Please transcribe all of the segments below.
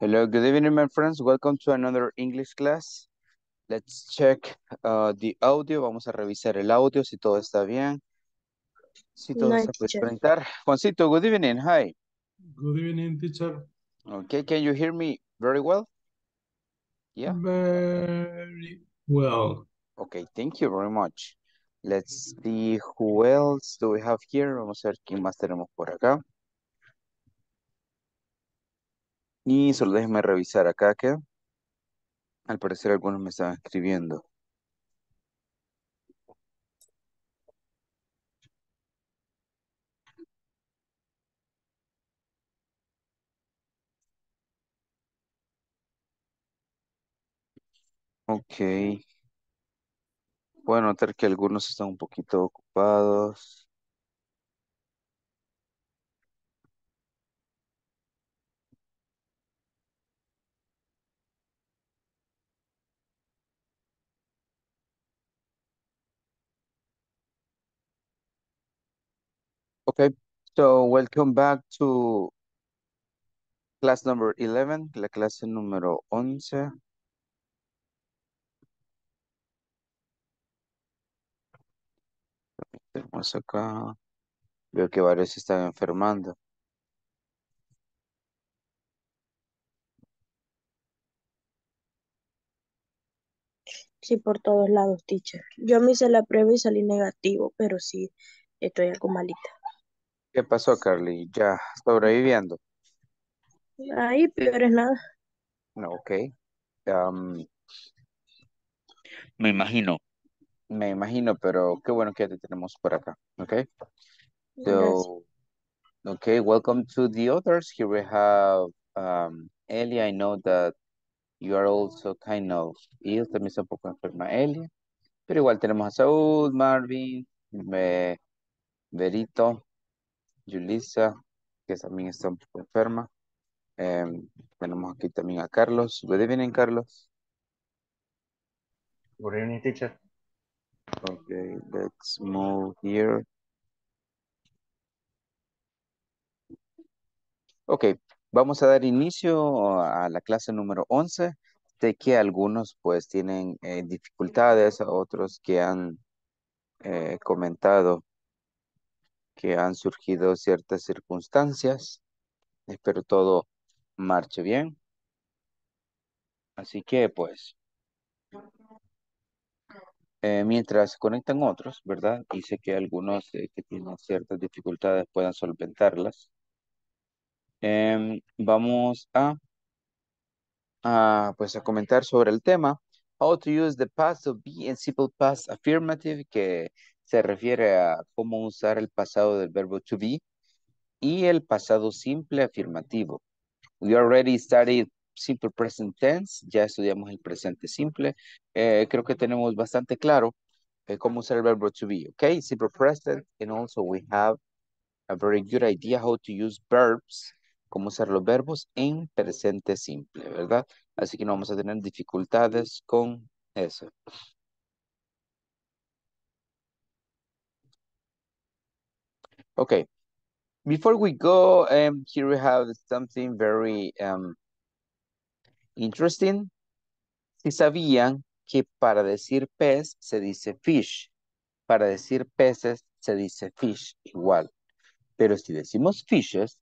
Hello, good evening, my friends. Welcome to another English class. Let's check uh, the audio. Vamos a revisar el audio, si todo está bien. Si todo No, se puede teacher. conectar. Juancito, good evening. Hi. Good evening, teacher. Okay, can you hear me very well? Yeah. Very well. Okay, thank you very much. Let's see who else do we have here. Vamos a ver quién más tenemos por acá. Y solo déjenme revisar acá que al parecer algunos me estaban escribiendo. Ok. Puedo notar que algunos están un poquito ocupados. Okay, so welcome back to class number 11, la clase número 11. Tenemos acá, veo que varios están enfermando. Sí, por todos lados, teacher. Yo me hice la prueba y salí negativo, pero sí, estoy algo malita. ¿Qué pasó, Carly? ¿Ya sobreviviendo? Ahí, peor es nada. No, ok. Am, me imagino, me imagino, pero qué bueno que ya te tenemos por acá, ok? So, okay, welcome to the others. Here we have um, Ellie. I know that you are also kind of ill. También está un poco enferma Ellie. Pero igual tenemos a Saúl, Marvin, me, Verito, Yulisa, que también está un poco enferma. Em, tenemos aquí también a Carlos. Good evening, Carlos. Good evening, teacher. Okay, let's move here. Ok, vamos a dar inicio a la clase número 11. Sé que algunos pues tienen eh, dificultades, otros que han eh, comentado que han surgido ciertas circunstancias. Espero todo marche bien. Así que pues, eh, mientras se conectan otros, ¿verdad? Y sé que algunos eh, que tienen ciertas dificultades puedan solventarlas. Em, vamos a a, pues a comentar sobre el tema. How to use the past of be and simple past affirmative, que se refiere a cómo usar el pasado del verbo to be y el pasado simple afirmativo. We already studied simple present tense, ya estudiamos el presente simple. Eh, creo que tenemos bastante claro eh, cómo usar el verbo to be, okay? Simple present, and also we have a very good idea how to use verbs, cómo usar los verbos en presente simple, ¿verdad? Así que no vamos a tener dificultades con eso. Okay. Before we go, um, here we have something very um, interesting. Si sabían que para decir pez se dice fish, para decir peces se dice fish igual. Pero si decimos fishes,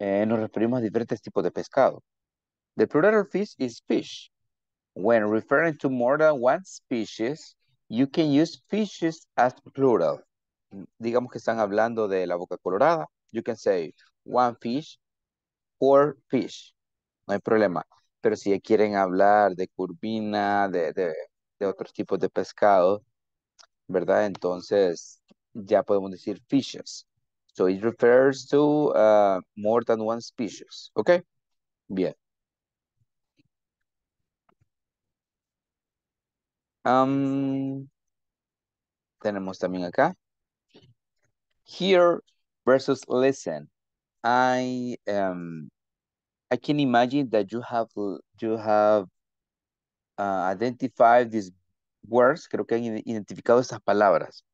eh, nos referimos a diferentes tipos de pescado. The plural of fish is fish. When referring to more than one species, you can use fishes as plural. Digamos que están hablando de la boca colorada. You can say one fish, four fish. No hay problema. Pero si quieren hablar de curvina, de, de, de otros tipos de pescado, ¿verdad? Entonces ya podemos decir fishes. So it refers to uh, more than one species. ¿Ok? Bien. Um, tenemos también acá. Hear versus listen. I um I can imagine that you have you have uh, identified these words. Creo que han identificado estas palabras.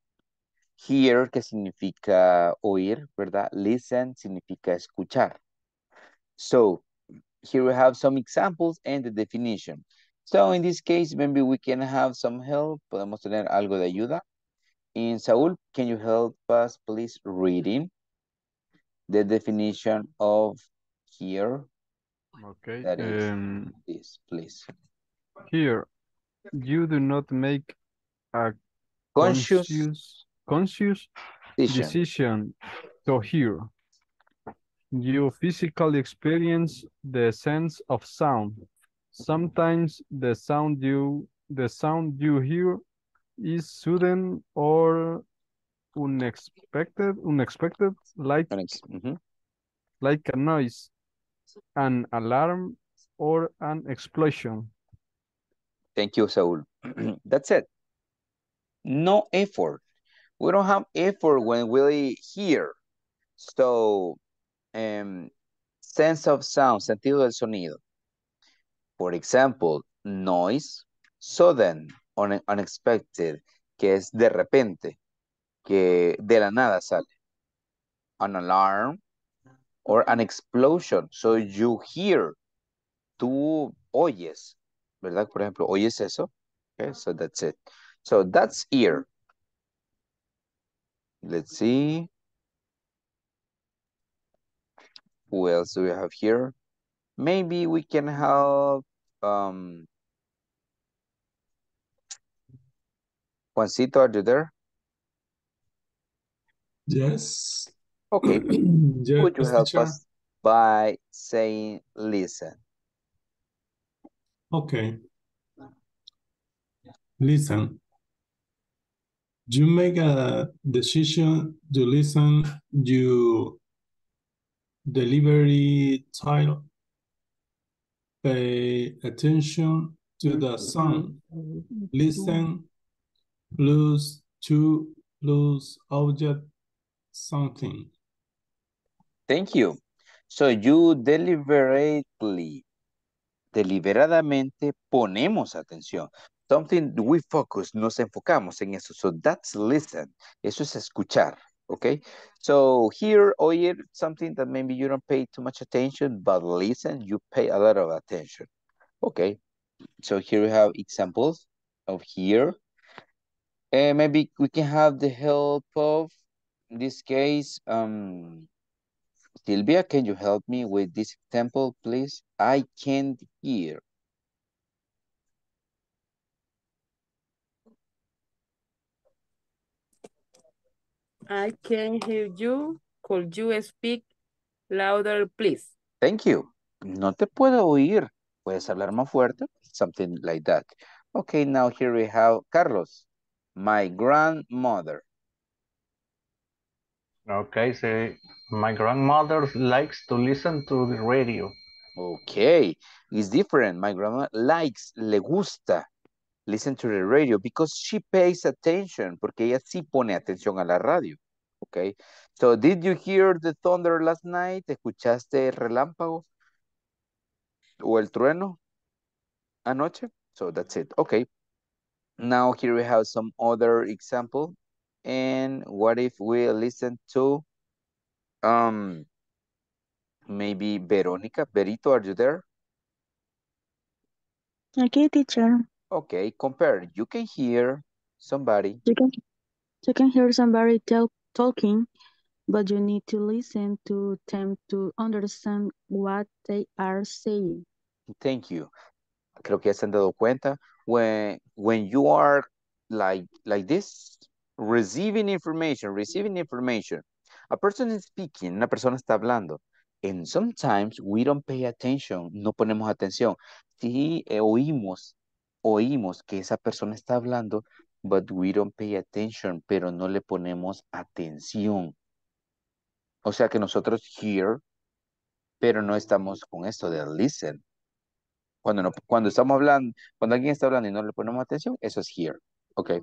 Hear, que significa oír, ¿verdad? Listen significa escuchar. So, here we have some examples and the definition. So in this case, maybe we can have some help. Podemos tener algo de ayuda. In Saul, can you help us please reading the definition of here? Okay. That is Um, this, please. here, you do not make a Conscious conscious, conscious decision. decision to hear. You physically experience the sense of sound. Sometimes the sound you the sound you hear is sudden or unexpected, unexpected, like Onyx, mhm. like a noise, an alarm, or an explosion. Thank you, Saul. That's it. No effort. We don't have effort when we hear. So, um, sense of sound, sentido del sonido. For example, noise, sudden, un- unexpected, que es de repente, que de la nada sale. An alarm or an explosion. So you hear, tú oyes, ¿verdad? Por ejemplo, ¿oyes eso? Okay, so that's it. So that's ear. Let's see. Who else do we have here? Maybe we can have um Juancito, are you there? Yes. Okay. yes, Would you help teacher. us by saying listen? Okay. Listen. You make a decision to listen you delivery title. Pay attention to the mm-hmm. sound. Listen plus to plus object something. Thank you. So you deliberately, deliberadamente ponemos atención. Something we focus, nos enfocamos en eso. So that's listen. Eso es escuchar. Okay. So here, oír, something that maybe you don't pay too much attention, but listen, you pay a lot of attention. Okay. So here we have examples of here. And maybe we can have the help of, in this case, um, Silvia, can you help me with this example, please? I can't hear. I can hear you. Could you speak louder, please? Thank you. No te puedo oír. ¿Puedes hablar más fuerte? Something like that. Okay, now here we have Carlos. My grandmother. Okay, so my grandmother likes to listen to the radio. Okay, it's different. My grandma likes, le gusta listen to the radio because she pays attention, porque ella sí pone atención a la radio. Okay, so did you hear the thunder last night? ¿Escuchaste el relámpago o el trueno anoche? So that's it. Okay, now here we have some other example. And what if we listen to um maybe Veronica? Berito, are you there? Okay, teacher. Okay, compare. You can hear somebody. You can you can hear somebody tell, talking, but you need to listen to them to understand what they are saying. Thank you. Creo que ya se han dado cuenta. When when you are like like this, receiving information, receiving information. A person is speaking, una persona está hablando. And sometimes we don't pay attention, no ponemos atención. Sí eh, oímos, oímos que esa persona está hablando, but we don't pay attention, pero no le ponemos atención. O sea que nosotros hear, pero no estamos con esto de listen. Cuando, no, cuando estamos hablando, cuando alguien está hablando y no le ponemos atención, eso es hear. Okay.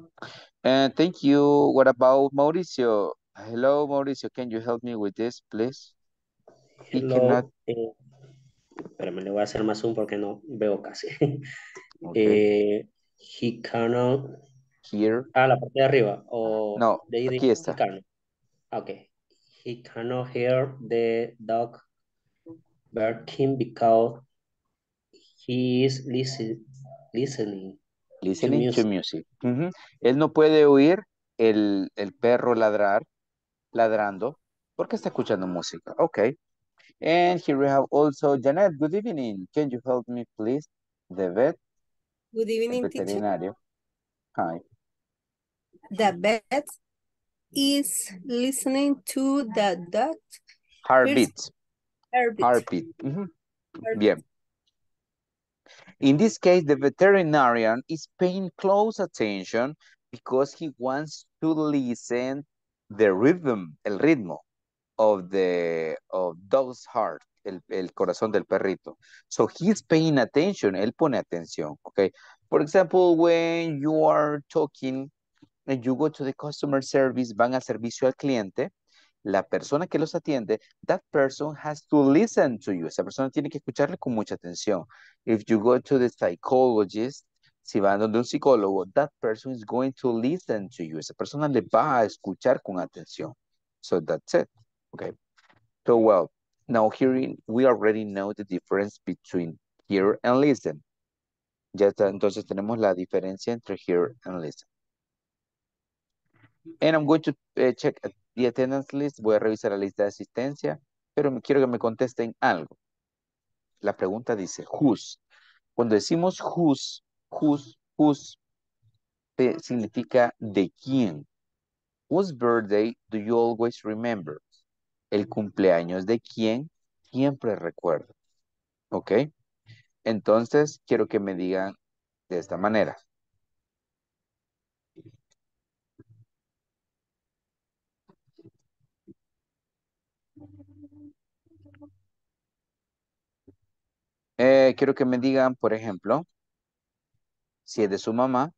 Uh, thank you. What about Mauricio? Hello, Mauricio. Can you help me with this, please? He Hello. cannot. eh, espérame, le voy a hacer más zoom porque no veo casi. Okay. Eh, he cannot. Here. Ah, la parte de arriba. O No, de aquí está. he cannot. Ok. He cannot hear the dog barking because He is listen, listening. Listening to music. music. Ujú. Él no puede oír el, el perro ladrar, ladrando, porque está escuchando música. Ok. And here we have also Janet. Good evening. Can you help me, please? The vet, Good el evening, teacher. veterinario. Hi. The vet is listening to the dog Heartbeat. heartbeat. Heartbeat. Ujú. Bien. In this case, the veterinarian is paying close attention because he wants to listen the rhythm, el ritmo of the of dog's heart, el, el corazón del perrito. So he's paying attention, él pone atención, okay? For example, when you are talking and you go to the customer service, van al servicio al cliente, la persona que los atiende, that person has to listen to you. Esa persona tiene que escucharle con mucha atención. If you go to the psychologist, si van donde un psicólogo, that person is going to listen to you. Esa persona le va a escuchar con atención. So that's it. Okay. So well, now hearing, we already know the difference between hear and listen. Ya está, entonces tenemos la diferencia entre hear and listen. And I'm going to eh, check the attendance list. Voy a revisar la lista de asistencia, pero quiero que me contesten algo. La pregunta dice, whose. Cuando decimos whose, whose, whose, eh, significa de quién. Whose birthday do you always remember? El cumpleaños de quién siempre recuerdo. ¿Ok? Entonces, quiero que me digan de esta manera. Eh, quiero que me digan, por ejemplo, si es de su mamá,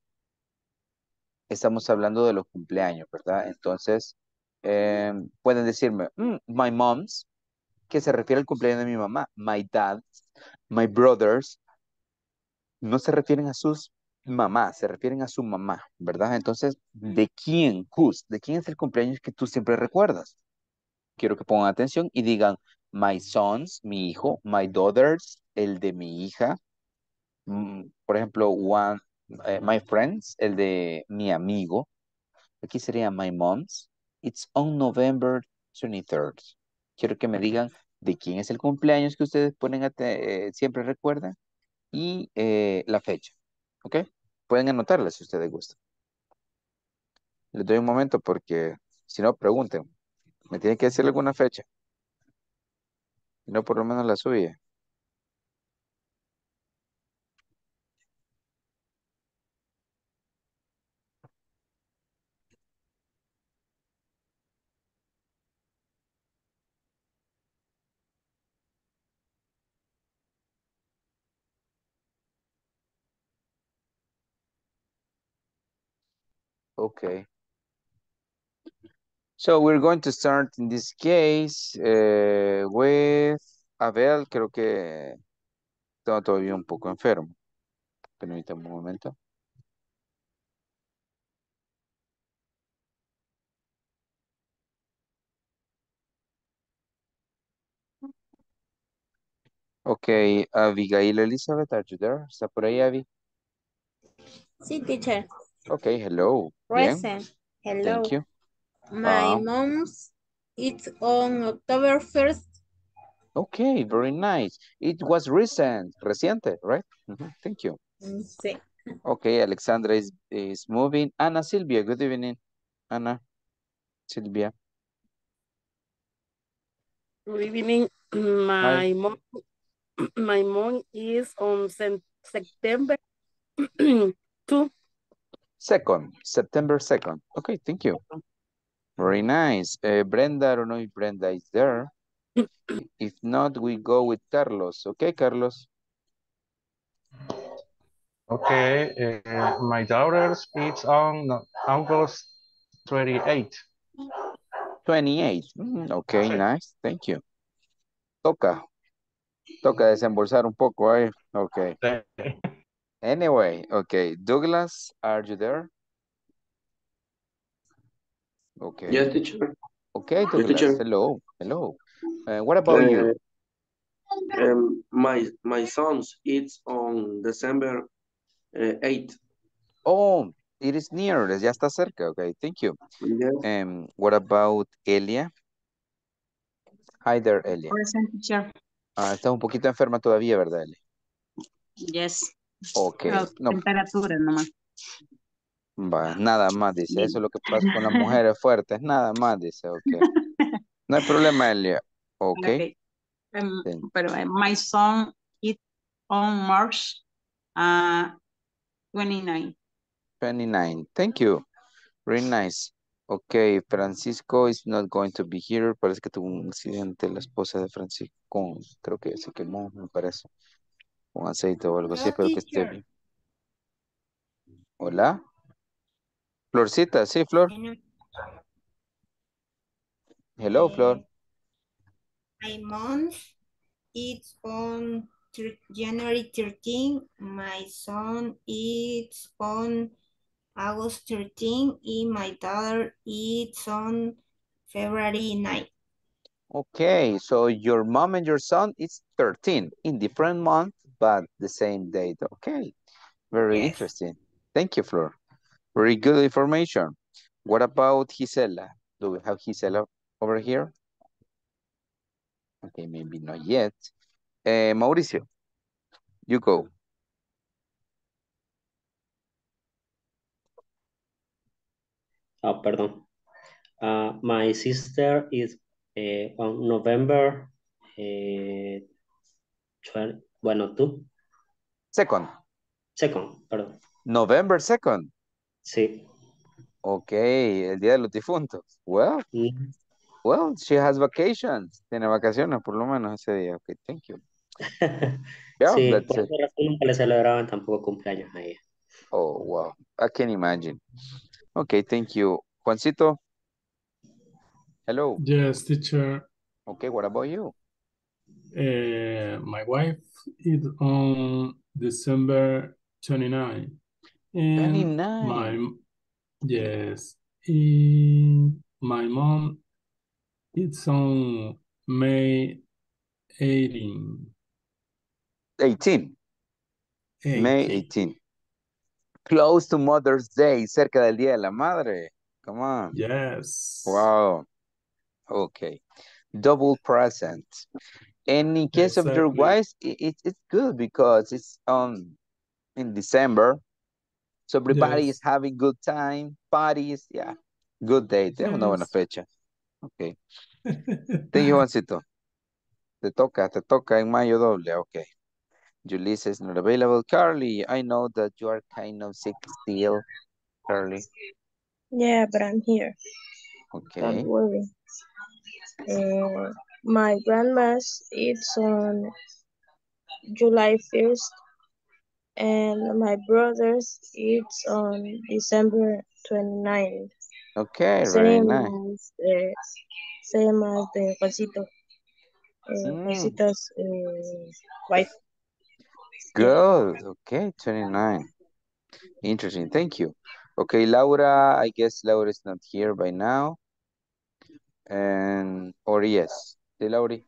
estamos hablando de los cumpleaños, ¿verdad? Entonces, eh, pueden decirme, "Mm, my mom's, que se refiere al cumpleaños de mi mamá, my dad's, my brother's, no se refieren a sus mamás, se refieren a su mamá, ¿verdad? Entonces, ¿de quién? Whose? ¿De quién es el cumpleaños que tú siempre recuerdas? Quiero que pongan atención y digan, my son's, mi hijo, my daughter's, el de mi hija, mm, por ejemplo, one, eh, my friends, el de mi amigo. Aquí sería my mom's. It's on November 23rd. Quiero que me digan de quién es el cumpleaños que ustedes ponen eh, siempre recuerdan y eh, la fecha. ¿Ok? Pueden anotarla si ustedes gustan. Les doy un momento porque si no, pregunten. Me tienen que decir alguna fecha. No, por lo menos la suya. Okay. So we're going to start in this case eh, with Abel. Creo que está todavía un poco enfermo. Permítame un momento. Okay, Abigail Elizabeth, are you there? ¿Está por ahí, Abby? Sí, teacher. Okay, hello. Bien, Present. Hello. thank you. My mom's it's on October 1st. Okay, very nice. It was recent, reciente, right? Mhm, Thank you. Mm, Sí. Okay, Alexandra is, is moving. Ana Silvia, good evening. Ana, Silvia. Good evening. My mom, my mom is on September two. Second, September 2nd. Okay, thank you. Very nice. Uh, Brenda, I don't know if Brenda is there. If not, we go with Carlos. Okay, Carlos. Okay, uh, my daughter's it's on August 28. 28. Mm, okay, Sí. nice. Thank you. Toca. Toca desembolsar un poco ahí. Okay. Anyway, okay. Douglas, are you there? Okay. Yes, teacher. Okay, Yes, Douglas. teacher. Hello. Hello. Uh, what about you? Uh, Um, my my son's it's on December uh, 8th. Oh, it is near. Ya está cerca. Okay, thank you. Yes. Um, what about Elia? Hi there, Elia. Present teacher. Ah, está un poquito enferma todavía, ¿verdad, Elia? Yes. Ok, no, temperatura nomás. va, nada más, dice. Eso es lo que pasa con las mujeres fuertes. Nada más, dice. Ok. No hay problema, Elia. Ok. Okay. Um, Sí. pero uh, my son is on March uh, 29. 29. Thank you. Very nice. Ok, Francisco is not going to be here. Parece que tuvo un accidente la esposa de Francisco. creo que se quemó, me parece. Con aceite o algo así. Espero que esté bien. Hola. Florcita, sí, Flor. Hello, eh, Flor. My month is on January 13. My son is on August 13. And my daughter is on February 9. Okay, so your mom and your son is 13 in different month, but the same date. Okay, very Yes. interesting. Thank you, Flor. Very good information. What about Gisela? Do we have Gisela over here? Okay, maybe not yet. Eh, Mauricio, you go. Oh, pardon. Uh, my sister is eh, on November eh, 12 bueno, tú, Second, second, perdón. November 2nd. Sí. Okay, el día de los difuntos. Well, Mm. well, she has vacations. Tiene vacaciones por lo menos ese día. Okay, thank you. Yeah, Sí, por it. esa razón nunca le celebraban tampoco cumpleaños a ella. Oh, wow. I can imagine. Okay, thank you. Juancito. Hello. Yes, teacher. Okay, what about you? Uh, my wife is on December 29. And my yes, in my mom it's on May 18. 18. May 18. 18. Close to Mother's Day, cerca del Día de la Madre. Come on. Yes. Wow. Okay. Double present. And in case of your Exactly. it, it, it's good because it's um in December. So everybody Yes. is having good time, parties. Yeah. Good day. date. Es una buena Yes. fecha. Okay. Thank you, Juancito. Te toca, te toca en mayo doble. Okay. Julissa is not available. Carly, I know that you are kind of sick still. Carly. Yeah, but I'm here. Okay. Don't worry. Uh, my grandma's it's on July 1st, and my brother's it's on December 29th. Okay, very Same nice. as the same as the Juancito, uh, Mm, Juancito's uh, wife. Good. Okay, 29. Interesting. Thank you. Okay, Laura, I guess Laura is not here by now. And, or yes. Sí, Lauri.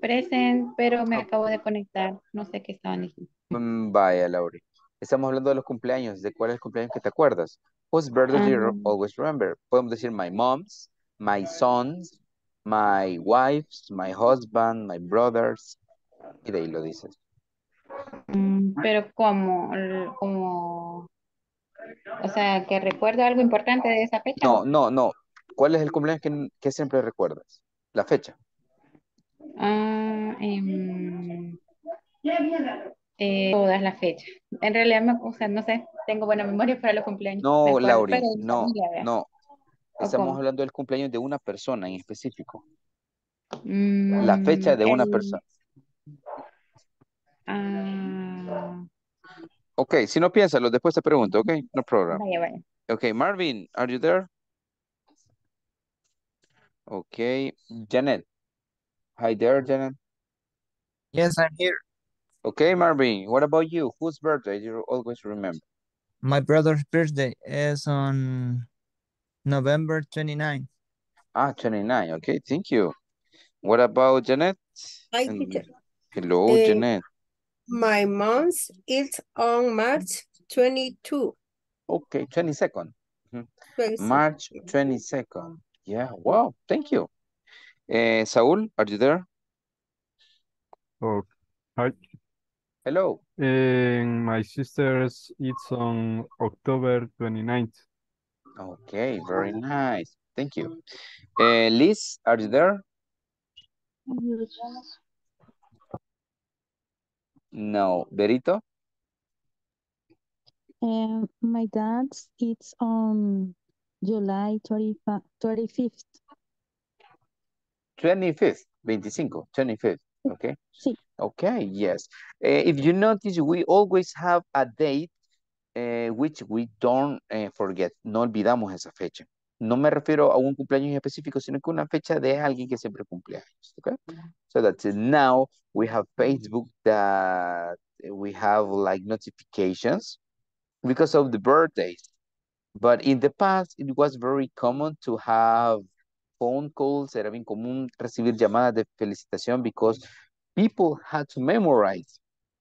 Present, pero me Oh, acabo de conectar. No sé qué estaban diciendo. mm, vaya, Lauri. Estamos hablando de los cumpleaños. ¿De cuál es el cumpleaños que te acuerdas? Whose birthday do you Ah, always remember? Podemos decir my mom's, my son's, my wife's, my husband, my brother's. Y de ahí lo dices. mm, pero como, como, o sea, que recuerdo algo importante de esa fecha. No, no, no. ¿Cuál es el cumpleaños que, que siempre recuerdas? La fecha. Ah, em, eh, todas las fechas. En realidad, me, o sea, no sé, tengo buena memoria para los cumpleaños. No, acuerdo, Lauri, no, no. ¿O Estamos cómo? hablando del cumpleaños de una persona en específico. La Mm, fecha de una persona. ah, Ok, si no piénsalo, después te pregunto, ok? No problem. vaya, vaya. Ok, Marvin, are you there? Ok, Janet. Hi there, Janet. Yes, I'm here. Okay, Marvin, what about you? Whose birthday do you always remember? My brother's birthday is on November 29. Ah, 29. Okay, thank you. What about Janet? Hi, teacher. Hello, Eh, Janet. My month is on March 22. Okay, 22nd. Mhm. 22. March 22nd. Yeah, wow, thank you. Eh, Saul, are you there? Oh, hi. Hello. And my sister's it's on October 29th. Okay, very nice. Thank you. Eh, Liz, are you there? No. Berito? And my dad's it's on July 25, 25th. 25th, 25, 25th, okay? Sí. Okay, yes. Eh, if you notice, we always have a date eh, which we don't eh, forget. No olvidamos esa fecha. No me refiero a un cumpleaños específico, sino que una fecha de alguien que siempre cumple años, okay? So that's it. Now we have Facebook that we have like notifications because of the birthdays. But in the past, it was very common to have phone calls. Era bien común recibir llamadas de felicitación because people had to memorize,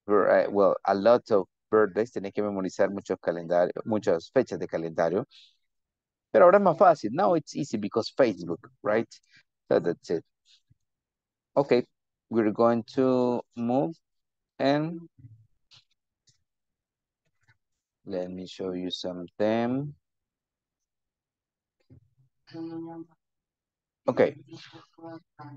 uh, well, a lot of birthdays. Tenía que memorizar muchos calendarios, muchas fechas de calendario. Pero ahora es más fácil. Now it's easy because Facebook, right? So that's it. Okay, we're going to move and let me show you something. Okay,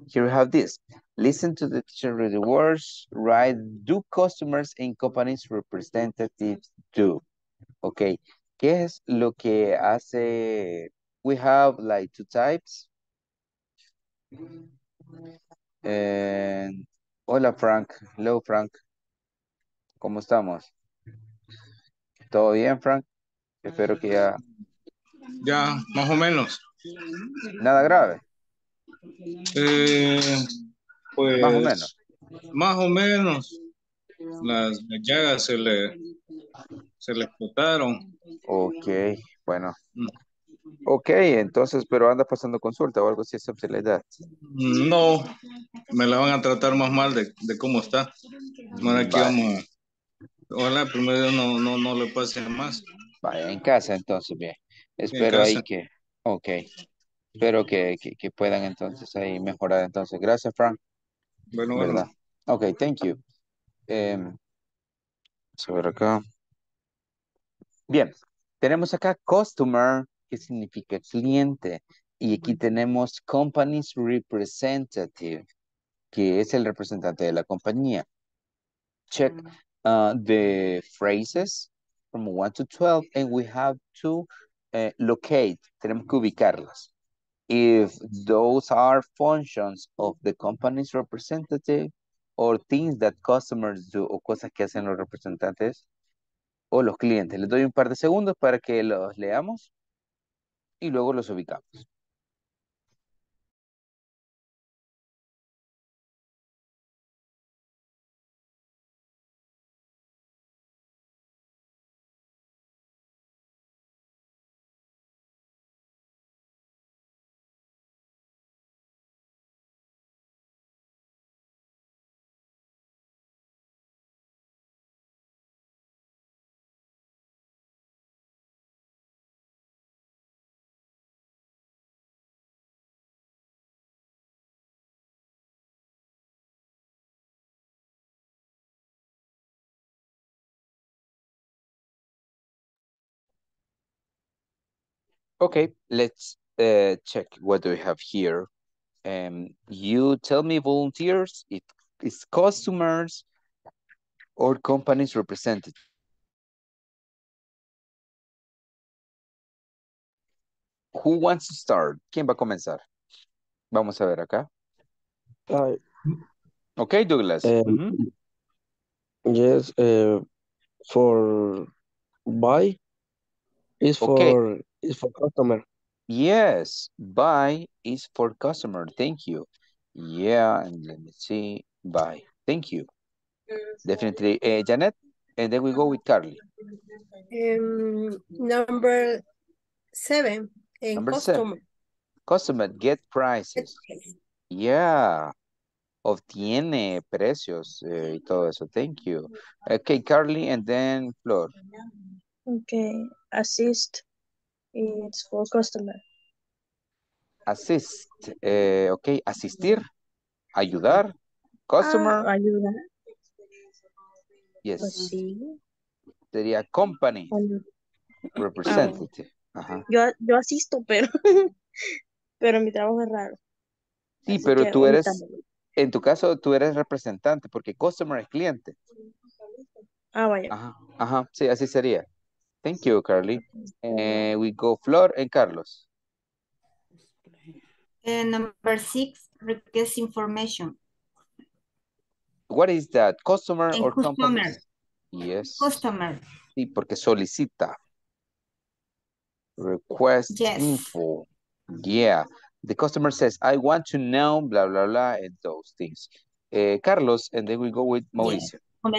here we have this. Listen to the teacher read the words, write, do customers and companies representatives do? Okay, ¿qué es lo que hace? We have like two types. And, hola Frank, hello Frank. ¿Cómo estamos? ¿Todo bien Frank? Espero que ya... Ya, más o menos. Nada grave. Eh, pues, Más o menos. Más o menos. Las llagas se le, se le explotaron. Ok, bueno. Ok, entonces, pero anda pasando consulta o algo así, esa edad. No, me la van a tratar más mal de, de cómo está. Ahora aquí Vale. vamos a... Ojalá primero no, no, no le pase más. Vaya, en casa entonces, bien. Espero ahí que, ok. Espero que, que, que puedan entonces ahí mejorar entonces. Gracias, Frank. Bueno, ¿Verdad? bueno. Ok, thank you. A ver acá. Bien, tenemos acá customer, que significa cliente. Y aquí tenemos company's representative, que es el representante de la compañía. Check uh, the phrases from 1 to 12 and we have to uh, locate, tenemos que ubicarlas. If those are functions of the company's representative or things that customers do o cosas que hacen los representantes o los clientes. Les doy un par de segundos para que los leamos y luego los ubicamos. Okay, let's uh, check what do we have here. Um, you tell me volunteers, it's customers or companies represented. Who wants to start? ¿Quién va a comenzar? Vamos a ver acá. Hi. Okay, Douglas. Um, Mhm. Yes, uh, for buy is Okay. for is for customer. Yes, buy is for customer. Thank you. Yeah, and let me see. Buy. Thank you. Definitely. Uh, Janet, and then we go with Carly. Um, number seven, en Number customer. seven. Customer, get prices. Yeah. obtiene precios eh, y todo eso. Thank you. Okay, Carly, and then Flor. Okay, assist. It's for customer. Assist. Eh, ok, asistir, ayudar. Customer, Ah, ayuda. yes. Pues sí. Sería company Ayuda. representative. Ajá. Yo, yo asisto, pero, pero mi trabajo es raro. Sí, Así pero tú eres, en tu caso, tú eres representante porque customer es cliente. Ah, vaya. Ajá, ajá, sí, así sería. Thank you, Carly. Eh, we go Flor and Carlos. Uh, number six, request information. What is that? Customer En or customer. companies? Yes. Customer. Sí, porque solicita. Request Yes. info. Yeah. The customer says, I want to know, blah, blah, blah, and those things. Eh, Carlos, and then we go with Mauricio. El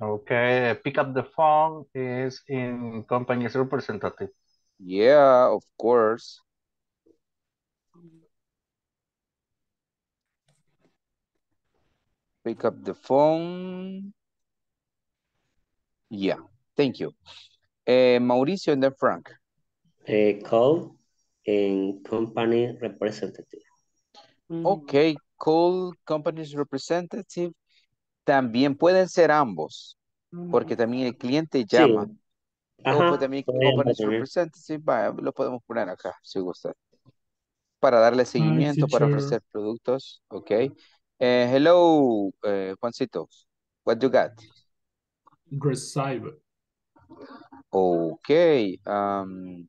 Okay, pick up the phone is in company's representative. Yeah, of course. Pick up the phone. Yeah, thank you. Eh, Mauricio and then Frank. Eh, call and company representative. Ok, call company's representative. También pueden ser ambos, porque también el cliente llama. Sí. O Ajá, pues también lo podemos poner acá, si gusta. Para darle seguimiento, para teacher. ofrecer productos, ok. Eh, hello, eh, Juancito, what you got? Receive. Okay, um,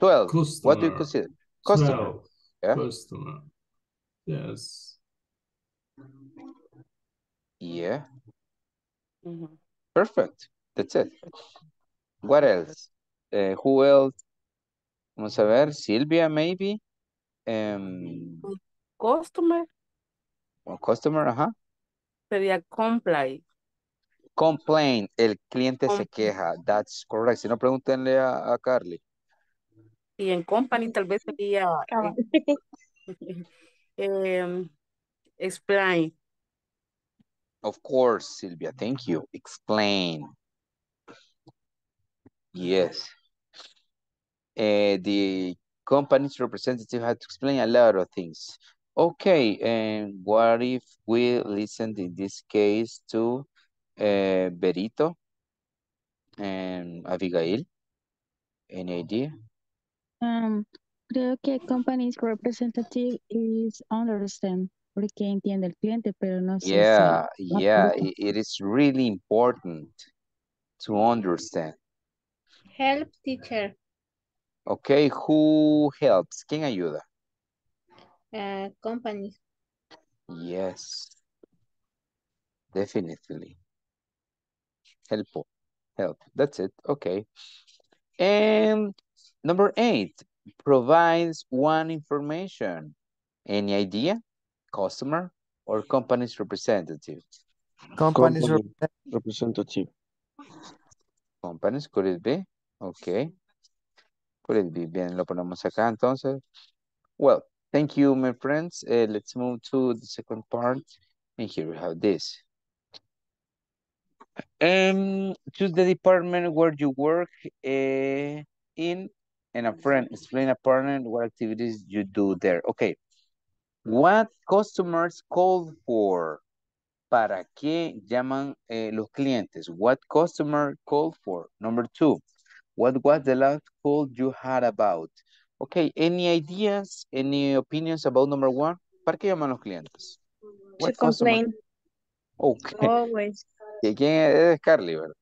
12, what do you Customer. consider? Customer, 12. yeah, Customer. Yes. Yeah, perfect, that's it. What else? Eh, who else? Vamos a ver, Silvia, maybe? Um, Customer o customer, ajá. sería comply. Complain, el cliente se queja. That's correct. Si no, pregúntenle a, a Carly. Y en company tal vez sería eh, em, explain. Of course, Silvia. Thank you. Explain. Yes. Eh, the company's representative had to explain a lot of things. Okay, and what if we listened in this case to uh, Berito and Abigail? Any idea? Um, creo que company's representative is understand, porque entiende el cliente, pero no sé Yeah, si yeah, aplica. it, it is really important to understand. Help teacher. Okay, who helps? ¿Quién ayuda? Uh, companies. Yes, definitely. Helpful, help. That's it. Okay. And number eight, provides one information. Any idea? Customer or company's representative? Company's Company representative. Companies, could it be? Okay. Could it be? Bien, lo ponemos acá entonces. Well, thank you, my friends. Uh, let's move to the second part. And here we have this. Um, choose the department where you work uh, in and a friend. Explain a partner what activities you do there. Okay. What customers call for? ¿Para qué llaman eh, los clientes? What customer called for? Number two. What was the last call you had about? Okay, any ideas, any opinions about number one? ¿Para qué llaman los clientes? To What customer? complain. Okay. Always. ¿Y ¿Quién es? Es Carly, ¿verdad?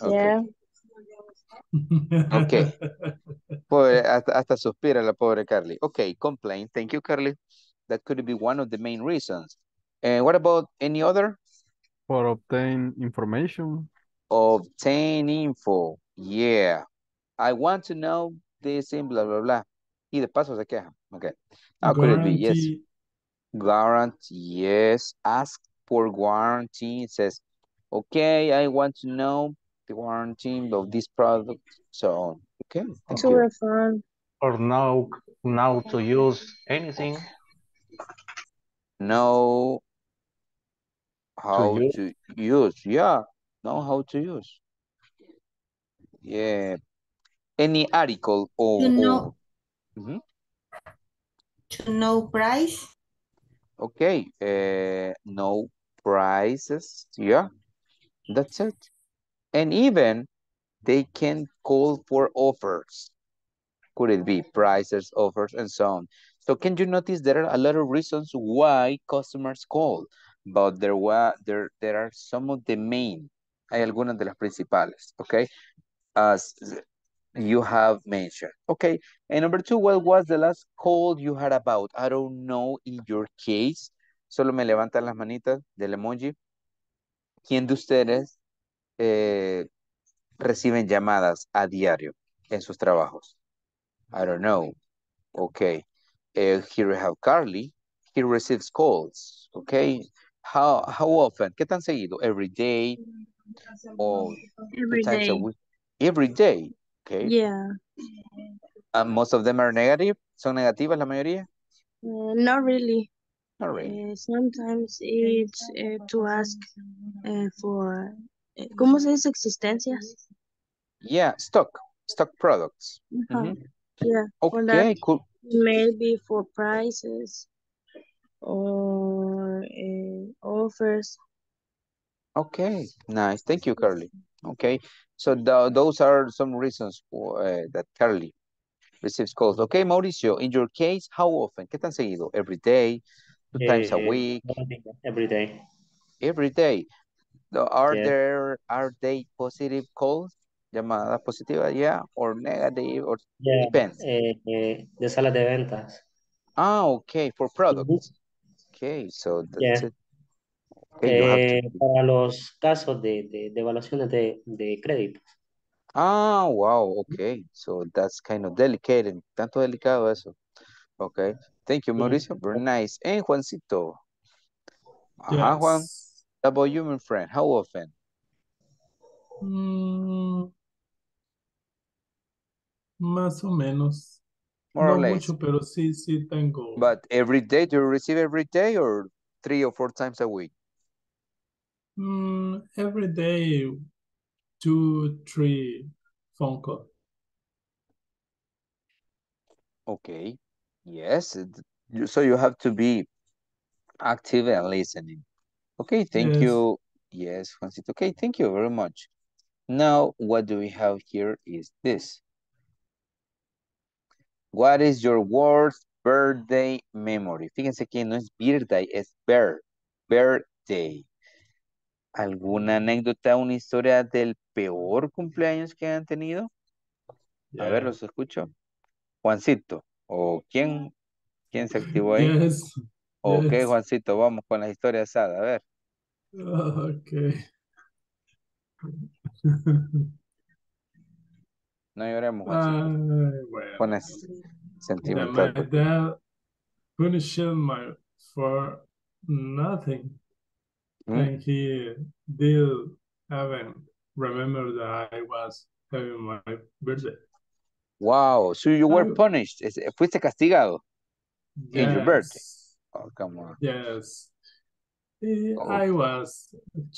Okay. Yeah. Okay. Pobre, hasta, hasta suspira la pobre Carly. Okay, complain. Thank you, Carly. That could be one of the main reasons. And what about any other? For obtain information. Obtain info. Yeah. I want to know this in blah, blah, blah. Y de paso se queja. Okay. How could it be? Yes. Guarantee. Guarantee. Yes. Ask for guarantee. It says, okay, I want to know the warranty of this product. So on. Okay. Thank To you. refund. Or now, now to use anything. Know how use. to use. Yeah, know how to use. Yeah. Any article or, To know, or Mhm. to know price. okay, uh, no prices. Yeah, that's it. And even they can call for offers. Could it be prices, offers, and so on? So can you notice there are a lot of reasons why customers call, but there were there there are some of the main. Hay algunas de las principales, okay? As you have mentioned. Okay, and number two, what was the last call you had about? I don't know in your case. Solo me levantan las manitas del emoji. ¿Quién de ustedes eh, reciben llamadas a diario en sus trabajos? I don't know. Okay. Uh, here we have Carly. He receives calls. Okay. How how often? ¿Qué tan seguido? Every day or two Every times a week? Every day. Okay. Yeah. And most of them are negative. ¿Son negativas la mayoría? Uh, not really. Not really. Uh, sometimes it's uh, to ask uh, for, uh, ¿cómo se dice existencias? Yeah, stock. Stock products. Ajá. Mhm. Yeah, Okay, cool. Maybe for prices or uh, offers. Okay, nice. Thank you, Carly. Okay, so tho- those are some reasons for uh, that Carly receives calls. Okay, Mauricio, in your case, how often? ¿Qué tan seguido? Every day, two times a Eh, week, every day. every day. Are Yeah. there are they positive calls? Llamadas positivas, yeah, or negative, or Yeah, depends. eh, eh, de salas de ventas. Ah, okay, for products. Okay, so that's Yeah. it. Okay, you have to. Eh, para los casos de, de, de evaluaciones de, de crédito. Ah, wow, okay. So that's kind of delicate, tanto delicado eso. Okay. Thank you, Mauricio. Very nice. And Juancito. Ajá, Juan. How about you, my friend? How often? Mm, más o menos. More No or less. mucho, pero sí, sí tengo. But every day, do you receive every day or three or four times a week? Mm, every day, two, three phone call. Okay. Yes. So you have to be active and listening. Okay, thank Yes. you. Yes, Juancito. Okay, thank you very much. Now, what do we have here is this. What is your worst birthday memory? Fíjense que no es birthday, es bear, birthday. ¿Alguna anécdota, una historia del peor cumpleaños que han tenido? A ver, los escucho. Juancito, ¿o quién, quién se activó ahí? Yes. Ok, Yes. Juancito, vamos con la historia asada, a ver. Okay. No lloremos, Ay, bueno. Pones sentimental. my dad punished my for nothing. ¿Mm? And he did haven't remember that I was having my birthday. Wow, so you were I- punished. Fuiste castigado in your birthday. Oh, come on. Yes. Oh. I was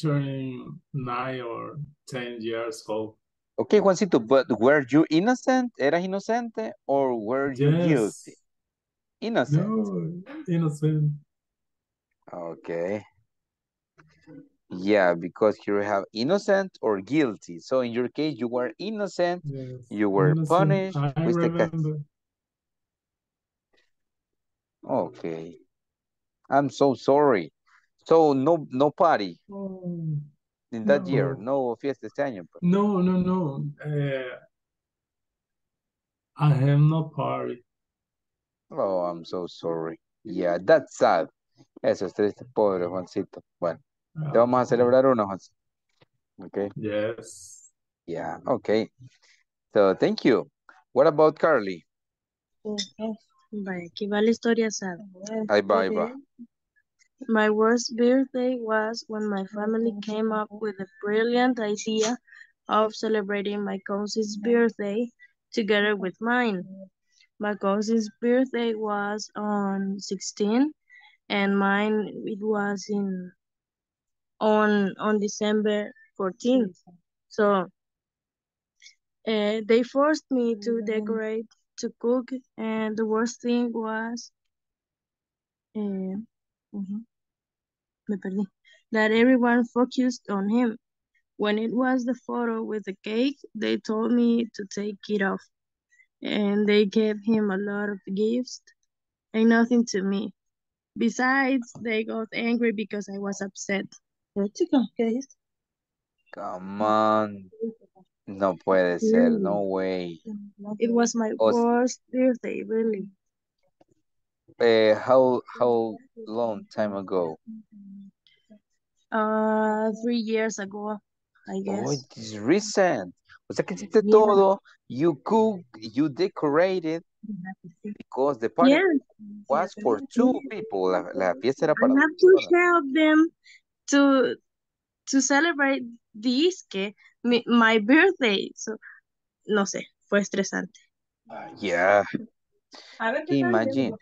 turning nine or ten years old. Okay, Juancito, but were you innocent? ¿Eras inocente or were you guilty? Yes. Innocent. No, innocent. Okay. Yeah, because here we have innocent or guilty. So in your case, you were innocent, Yes. you were Innocent. punished. I cas- remember. Okay. I'm so sorry. So no no party Oh, in that year. no. No fiesta este año. pues. No, no, no. Uh, I have no party. Oh, I'm so sorry. Yeah, that's sad. Eso es triste, pobre Juancito. Bueno, te vamos a Oh, celebrar uno, Juancito. Okay. yes. Yeah, okay. So thank you. What about Carly? Vale, aquí va la historia asada. Ahí va, ahí va. My worst birthday was when my family came up with a brilliant idea of celebrating my cousin's birthday together with mine. My cousin's birthday was on 16 and mine it was in on on December 14th. So uh, they forced me to decorate, to cook, and the worst thing was uh, ujú, me perdí, that everyone focused on him. When it was the photo with the cake, they told me to take it off, and they gave him a lot of gifts and nothing to me. Besides, they got angry because I was upset. Pero chica, ¿qué dijiste? Come on. No puede ser, no way. It was my O s- worst birthday, really. Eh, how, how long time ago? Uh, three years ago, I guess. Oh, guess. it is recent. O sea que hiciste Yeah. todo, you cook, you decorated, because the party Yes, was for two people. La, la fiesta era para dos have to personas. help them to to celebrate this que mi, my birthday. So, no sé, fue estresante. Yeah, imagine.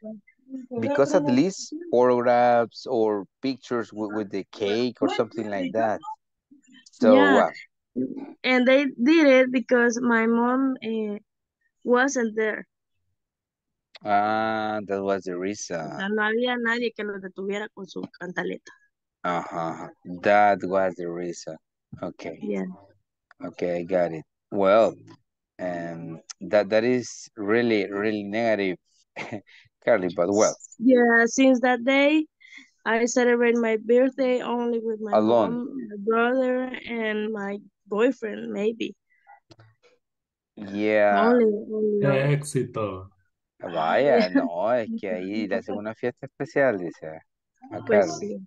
Because at least photographs or pictures with, with the cake or something like that. So, Yeah, uh, and they did it because my mom uh, wasn't there. ah, that was the reason. no había nadie que los detuviera con su cantaleta. Uh-huh. That was the reason. Okay. Yeah. Okay, I got it. Well, um, that that is really, really negative, Carly, but well, Yeah, since that day, I celebrate my birthday only with my alone. mom, my brother, and my boyfriend, maybe. Yeah, Only, only Qué éxito. vaya, no, es que ahí le hacen una fiesta especial, dice ah, a Pues Carly. sí,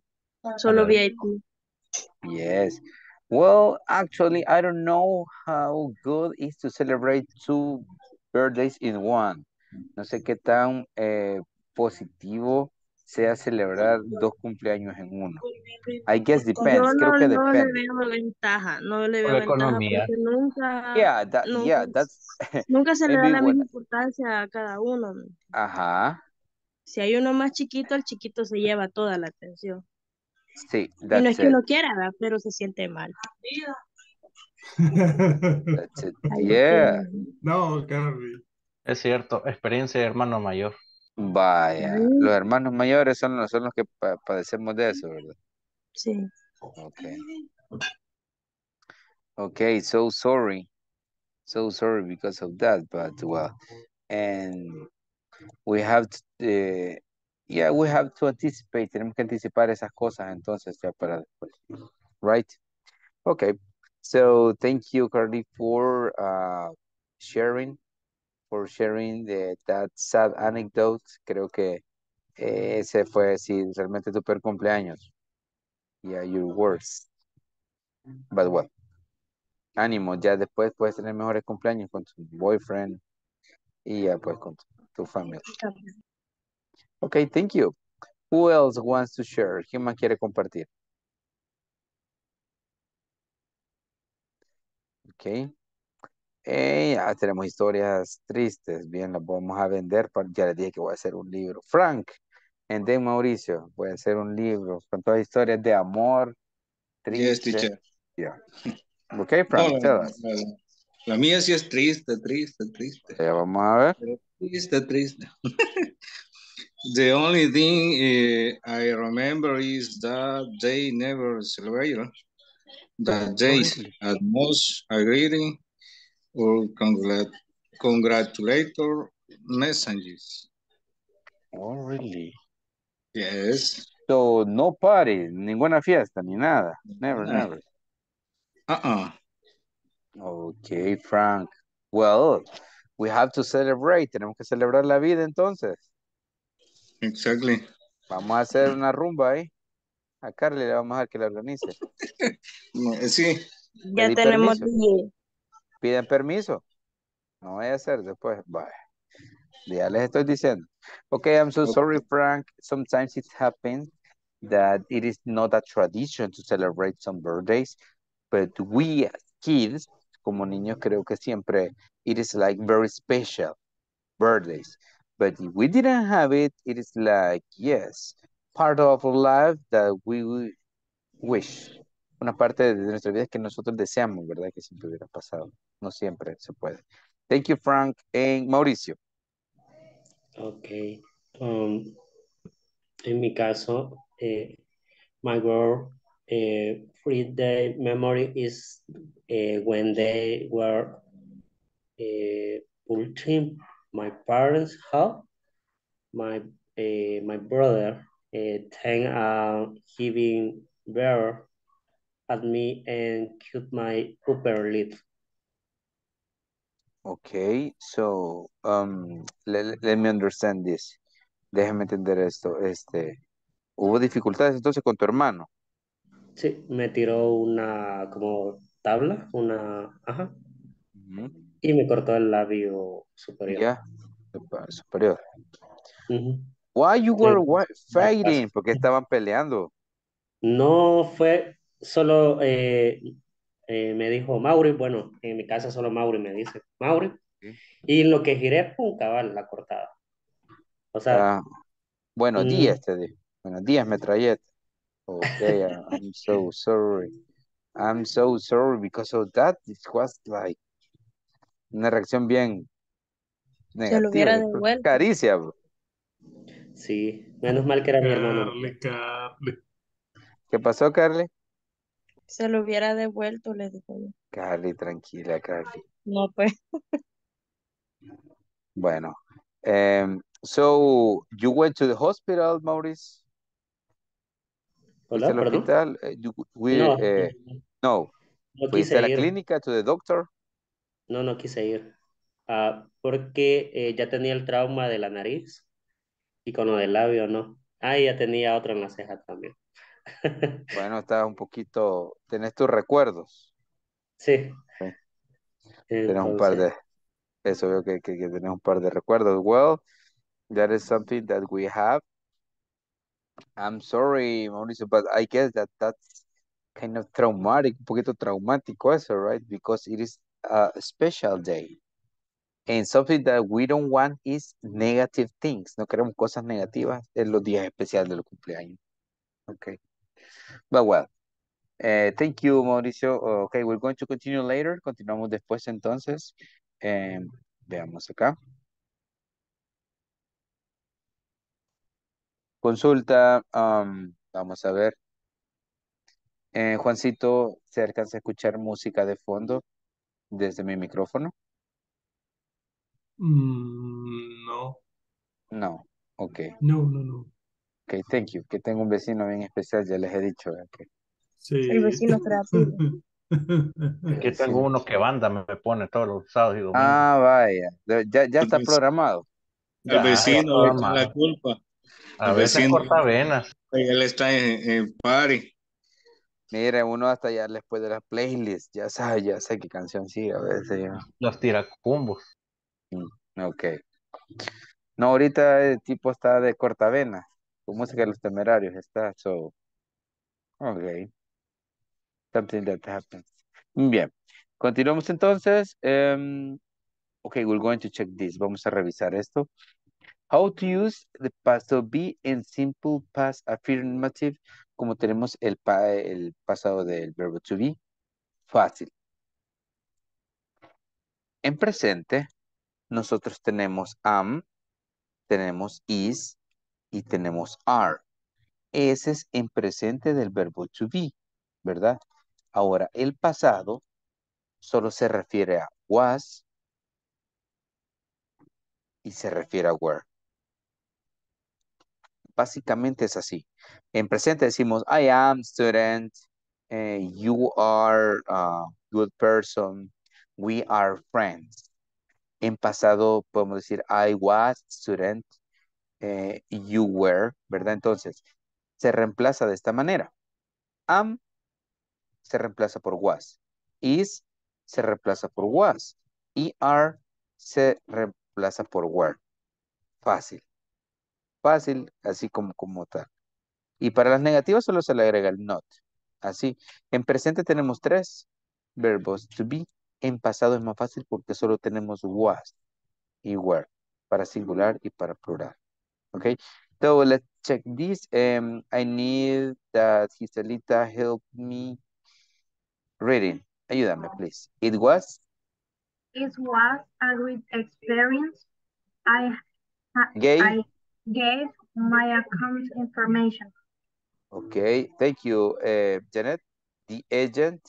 solo VIP. Yes. Well, actually, I don't know how good is to celebrate two birthdays in one. No sé qué tan eh, positivo sea celebrar dos cumpleaños en uno. I guess Yo depends. Creo no, que no le veo ventaja, no le veo ventaja porque nunca, Yeah, that, nunca, yeah, that's nunca se le da la misma importancia a cada uno. ajá, Si hay uno más chiquito, el chiquito se lleva toda la atención. sí, Y no that's es que it, uno quiera, ¿verdad? pero se siente mal. that's it. Yeah. No, Carly. Es cierto, experiencia de hermano mayor. vaya, Ay, los hermanos mayores son los, son los que pa- padecemos de eso, ¿verdad? Sí. Okay, okay, so sorry, so sorry because of that, but well, and we have to, eh, yeah, we have to anticipate, tenemos que anticipar esas cosas entonces ya para después, right? Okay, so thank you, Carly, for uh, sharing, for sharing the, that sad anecdote. Creo que eh, ese fue, sí, realmente tu peor cumpleaños. Yeah, your worst. But well, ánimo, ya después puedes tener mejores cumpleaños con tu boyfriend y ya pues con tu, tu familia. Okay, thank you. Who else wants to share? ¿Quién más quiere compartir? Okay. Eh, ya tenemos historias tristes, bien, las vamos a vender, para, ya les dije que voy a hacer un libro. Frank, and then Mauricio, voy a hacer un libro con todas historias de amor, Yes, triste. teacher. Yeah. Okay, No, Frank, la, tell us. la- la mía sí es triste, triste, triste. Eh, vamos a ver. Pero Triste, triste. The only thing eh, I remember is that they never celebrated. That really? at most a greeting or congrat congratulator messages. Oh, really? Yes. So, no party, ninguna fiesta, ni nada. Never, Ah, never. Uh-uh. Okay, Frank. Well, we have to celebrate. Tenemos que celebrar la vida entonces. Exactly. Vamos a hacer una rumba ahí. A Carly le vamos a dejar que la organice. Eh, sí. Ya Pedí tenemos permiso. Piden permiso. No vaya a ser después. Bye. Ya les estoy diciendo. Okay, I'm so sorry, Frank. Sometimes it happens that it is not a tradition to celebrate some birthdays, but we as kids, como niños, creo que siempre it is like very special birthdays. But if we didn't have it, it is like, yes, part of our life that we wish. Una parte de nuestra vida que nosotros deseamos, ¿verdad? Que siempre hubiera pasado. No siempre se puede. Thank you, Frank. And Mauricio. Okay. Um, en mi caso, eh, my girl eh, free day memory is eh, when they were eh, putting my parents' house. My eh, my brother eh, thank uh, giving bear at me and cut my upper lip. Okay, so um, let, let me understand this. Déjame entender esto. Este, ¿hubo dificultades entonces con tu hermano? Sí, me tiró una como tabla, una, ajá, y me cortó el labio superior. Ya, supa- superior. Ujú. Why you were pasa. fighting? ¿Por qué estaban peleando? No fue solo, eh, eh, me dijo Mauri, bueno, en mi casa solo Mauri me dice Mauri, y en lo que giré, pum, cabal, la cortada. O sea, Ah, buenos mm, días, te digo. Buenos días, metralleta. Okay, I'm so sorry. I'm so sorry because of that. It was like una reacción bien Se lo hubiera negativa. devuelto. Caricia, bro. sí, menos mal que era mi hermano. Carly, Carly. ¿Qué pasó, Carly? Se lo hubiera devuelto, le digo yo. Carly, tranquila, Carly. No, pues. Bueno. Um, so, you went to the hospital, Maurice? ¿Fuiste Hola, al perdón. hospital? Eh, you- we- No, eh, no. no ¿Fuiste a quise la ir. clínica, to the doctor? No, no quise ir. Ah, porque eh, ya tenía el trauma de la nariz y con lo del labio no. Ah, ya tenía otro en la ceja también. Bueno, estás un poquito, tenés tus recuerdos. Sí. Sí. Tenés un par de, eso veo que, que, que tenés un par de recuerdos. Well, that is something that we have. I'm sorry, Mauricio, but I guess that that's kind of traumatic, un poquito traumático eso, right? Because it is a special day. And something that we don't want is negative things. No queremos cosas negativas en los días especiales de los cumpleaños. Okay. But well, eh, thank you, Mauricio. Okay, we're going to continue later. Continuamos después entonces. Em, veamos acá. Consulta, um, vamos a ver. Eh, Juancito, ¿se alcanza a escuchar música de fondo desde mi micrófono? Mm, no, No. Ok. no, no, no. Ok, thank you. Que tengo un vecino bien especial, ya les he dicho. que Sí. El vecino creativo. Aquí tengo uno que banda me pone todos los sábados y domingos. Ah, vaya. De- Ya, ya está programado. Ya, vecino la culpa. A El veces vecino, corta venas. él está en, en party. Mire, uno hasta ya les puede la playlist. Ya sabe, ya sé qué canción sigue a veces. ya. Los tiracumbos. Mm, Ok. No, ahorita el tipo está de cortavena. Con música de los temerarios está. So, ok. Something that happens. Bien. Continuamos entonces. Em, ok, we're going to check this. Vamos a revisar esto. How to use the past to be in simple past affirmative. Como tenemos el, pa- el pasado del verbo to be. Fácil. En presente, nosotros tenemos am, tenemos is y tenemos are. Ese es en presente del verbo to be, ¿verdad? Ahora, el pasado solo se refiere a was y se refiere a were. Básicamente es así. En presente decimos, I am student, eh, you are a good person, we are friends. En pasado podemos decir, I was student, eh, you were, ¿verdad? Entonces, se reemplaza de esta manera. Am se reemplaza por was. Is se reemplaza por was. Y are se reemplaza por were. Fácil. Fácil, así como, como tal. Y para las negativas solo se le agrega el not. Así. En presente tenemos tres verbos to be. En pasado es más fácil porque solo tenemos was y were para singular y para plural. Okay. So let's check this. Um, I need that Giselita help me reading. Ayúdame, please. It was It was a great experience. I, gay. I gave my account information. Okay, thank you, uh, Janet. The agent.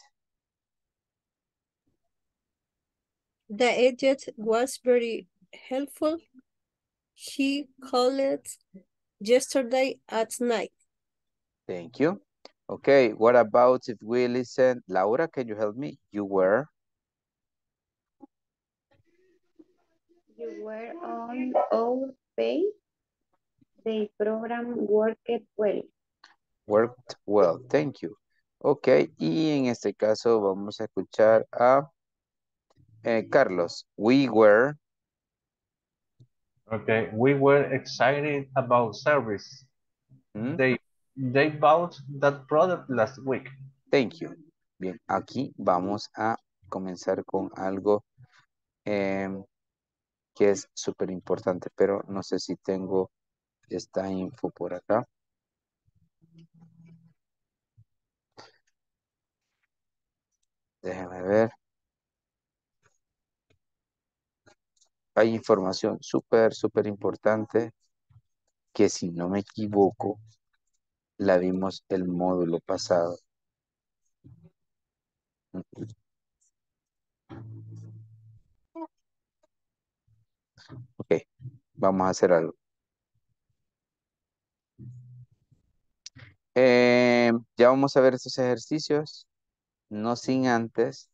The agent was very helpful. He called yesterday at night. Thank you. Okay, what about if we listen? Laura, can you help me? You were. You were on our pay. The program worked well. Worked well, thank you. Ok, y en este caso vamos a escuchar a eh, Carlos. We were. Okay, we were excited about service. ¿Mm? They, they bought that product last week. Thank you. Bien, aquí vamos a comenzar con algo em, que es súper importante, pero no sé si tengo esta info por acá. Déjame ver. Hay información súper, súper importante que si no me equivoco, la vimos el módulo pasado. Ok, vamos a hacer algo. Eh, ya vamos a ver estos ejercicios, no sin antes.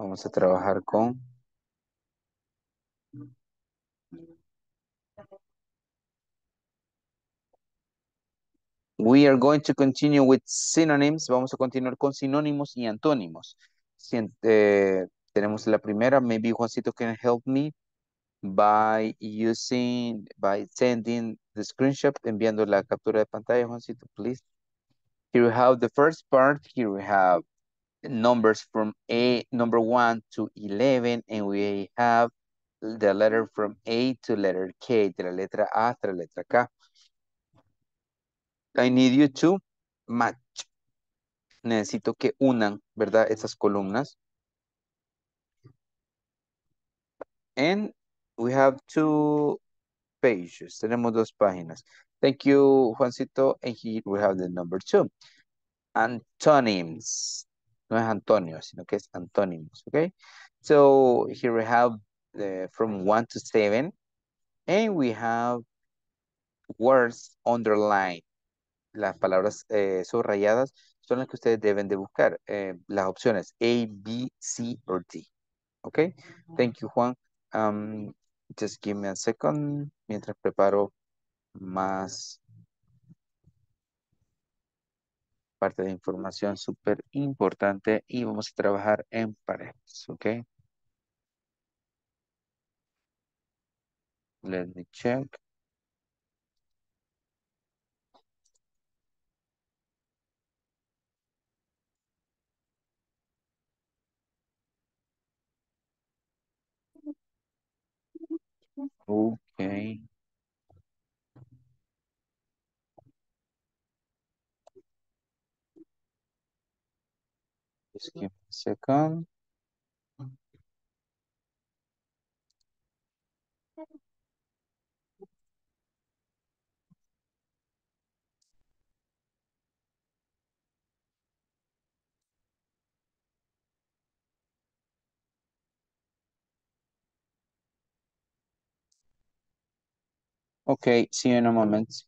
Vamos a trabajar con We are going to continue with synonyms. Vamos a continuar con sinónimos y antónimos. Eh, tenemos la primera. Maybe Juancito can help me by using, by sending the screenshot, enviando la captura de pantalla, Juancito, please. Here we have the first part. Here we have numbers from A, number 1 to 11, and we have the letter from A to letter K, de la letra A hasta la letra K. I need you to match. Necesito que unan, ¿verdad? Esas columnas. And we have two pages. Tenemos dos páginas. Thank you, Juancito. And here we have the number two. Antonyms. No es antonio, sino que es antónimos, okay? So here we have the, from one to seven. And we have words underlined. las palabras eh, subrayadas son las que ustedes deben de buscar. Eh, las opciones A, B, C or D. Ok. Thank you, Juan. Um, just give me a second mientras preparo más parte de información súper importante y vamos a trabajar en parejas. Ok. Let me check. Okay. Just give me a second. Okay, see you in a moment.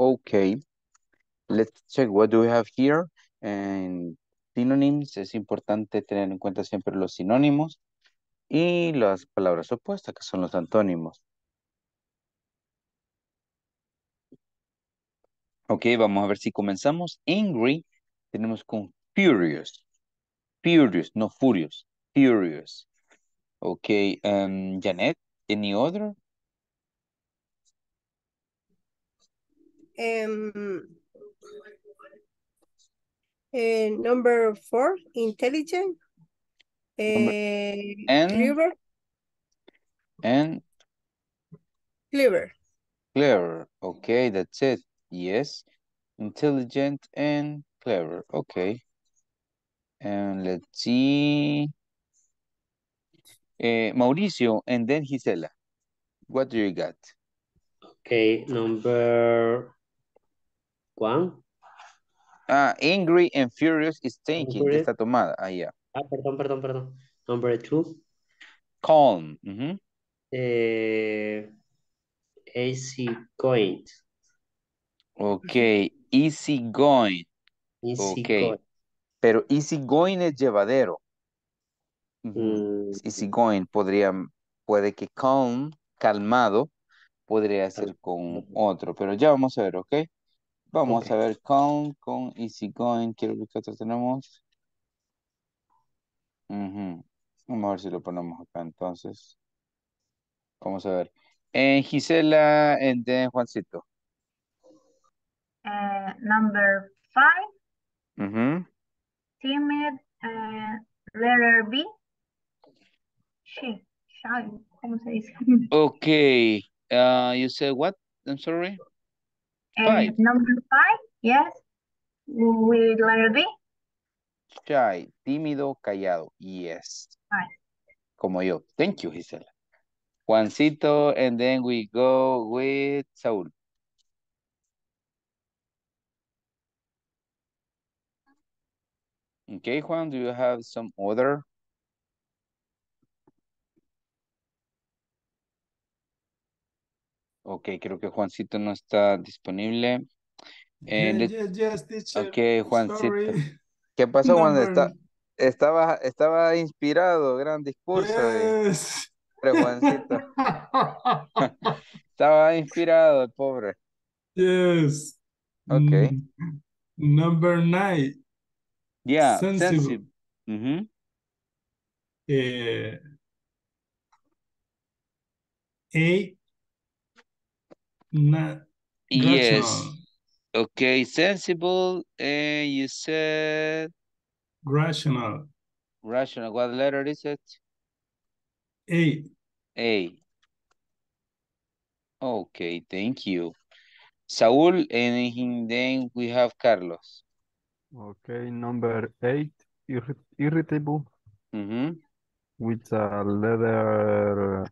Okay. Let's check what do we have here. And synonyms, es importante tener en cuenta siempre los sinónimos y las palabras opuestas, que son los antónimos. Ok, vamos a ver si comenzamos. Angry, tenemos con furious. Furious, no furious. Furious. Ok, um, Janet, any other? Um, eh, number four, intelligent. Eh, and- clever, And clever. clever. Okay, that's it. Yes. Intelligent and clever. Okay. And let's see. Eh, Mauricio and then Gisela. What do you got? Okay, number Ah, angry and furious is taking. Angry. Está tomada. Ah, yeah. Ah, perdón, perdón, perdón. Number two. Calm. ujú. Eh, AC going. Ok. Easy going. Easy Ok. going. Pero easy going es llevadero. Mm, Easy going podría, puede que calm, calmado, podría ser con otro, pero ya vamos a ver, ¿ok? Vamos a ver calm con easy going. Quiero ver qué otro tenemos. Vamos a ver si lo ponemos acá entonces. Vamos a ver. En Gisela, and then Juancito. Uh, number five, timid, uh, letter B. She, shy, ¿cómo se dice? Okay. Uh, you said what? I'm sorry. Number five, yes, with letter B. Shy, tímido, callado. Yes. Right. Como yo. Thank you, Gisela. Juancito, and then we go with Saúl. Okay, Juan, do you have some other? Ok, creo que Juancito no está disponible. Eh, Yes, yes, yes. Ok, Juancito. Sorry. ¿Qué pasó, Juan? Está, estaba, estaba inspirado, gran discurso. Yes. Pobre Juancito. Estaba inspirado, el pobre. Yes. Ok. Mm, Number nine. Yeah, Sensible. sensible. Ujú. Eh, eight. Na, Yes. rational. Okay, sensible. And you said Rational. rational. What letter is it? A. A. Okay, thank you. Saúl, and then we have Carlos. Okay, number eight, irri- irritable Ujú. with a letter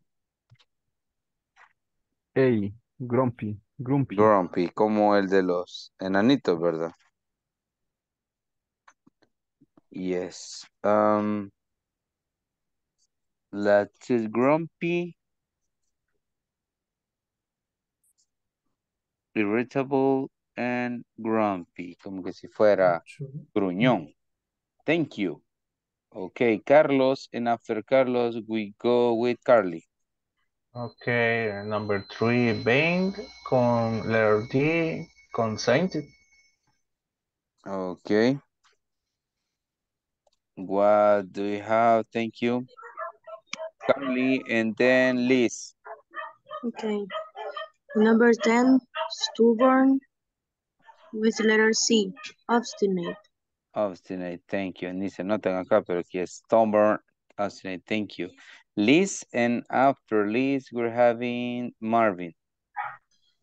A, grumpy, grumpy. Grumpy, como el de los enanitos, ¿verdad? Yes. Um, let's see, grumpy. Irritable and grumpy, como que si fuera gruñón. Thank you. Okay, Carlos, and after Carlos, we go with Carly. Okay, number three, Bang con letter D, consented. Okay. What do we have? Thank you. Carly, and then Liz. Okay. Number 10, stubborn with letter C, obstinate. Obstinate, thank you. Ni se notan acá, pero aquí es stubborn, obstinate, thank you. Liz, and after Liz, we're having Marvin.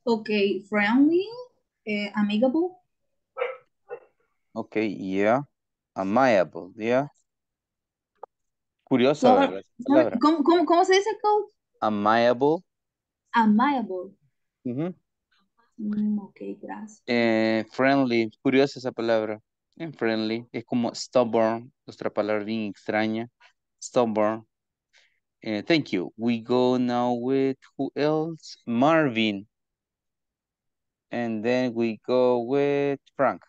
Okay, friendly, eh, amigable, Okay, yeah. Amiable, yeah. Curiosa, ¿Cómo, cómo, cómo, cómo se dice, coach? Amiable. Amiable. Mm, ok, gracias. Eh, friendly, curiosa esa palabra. En friendly, es como stubborn, otra palabra bien extraña. Stubborn. Eh, thank you. We go now with who else? Marvin. And then we go with Frank.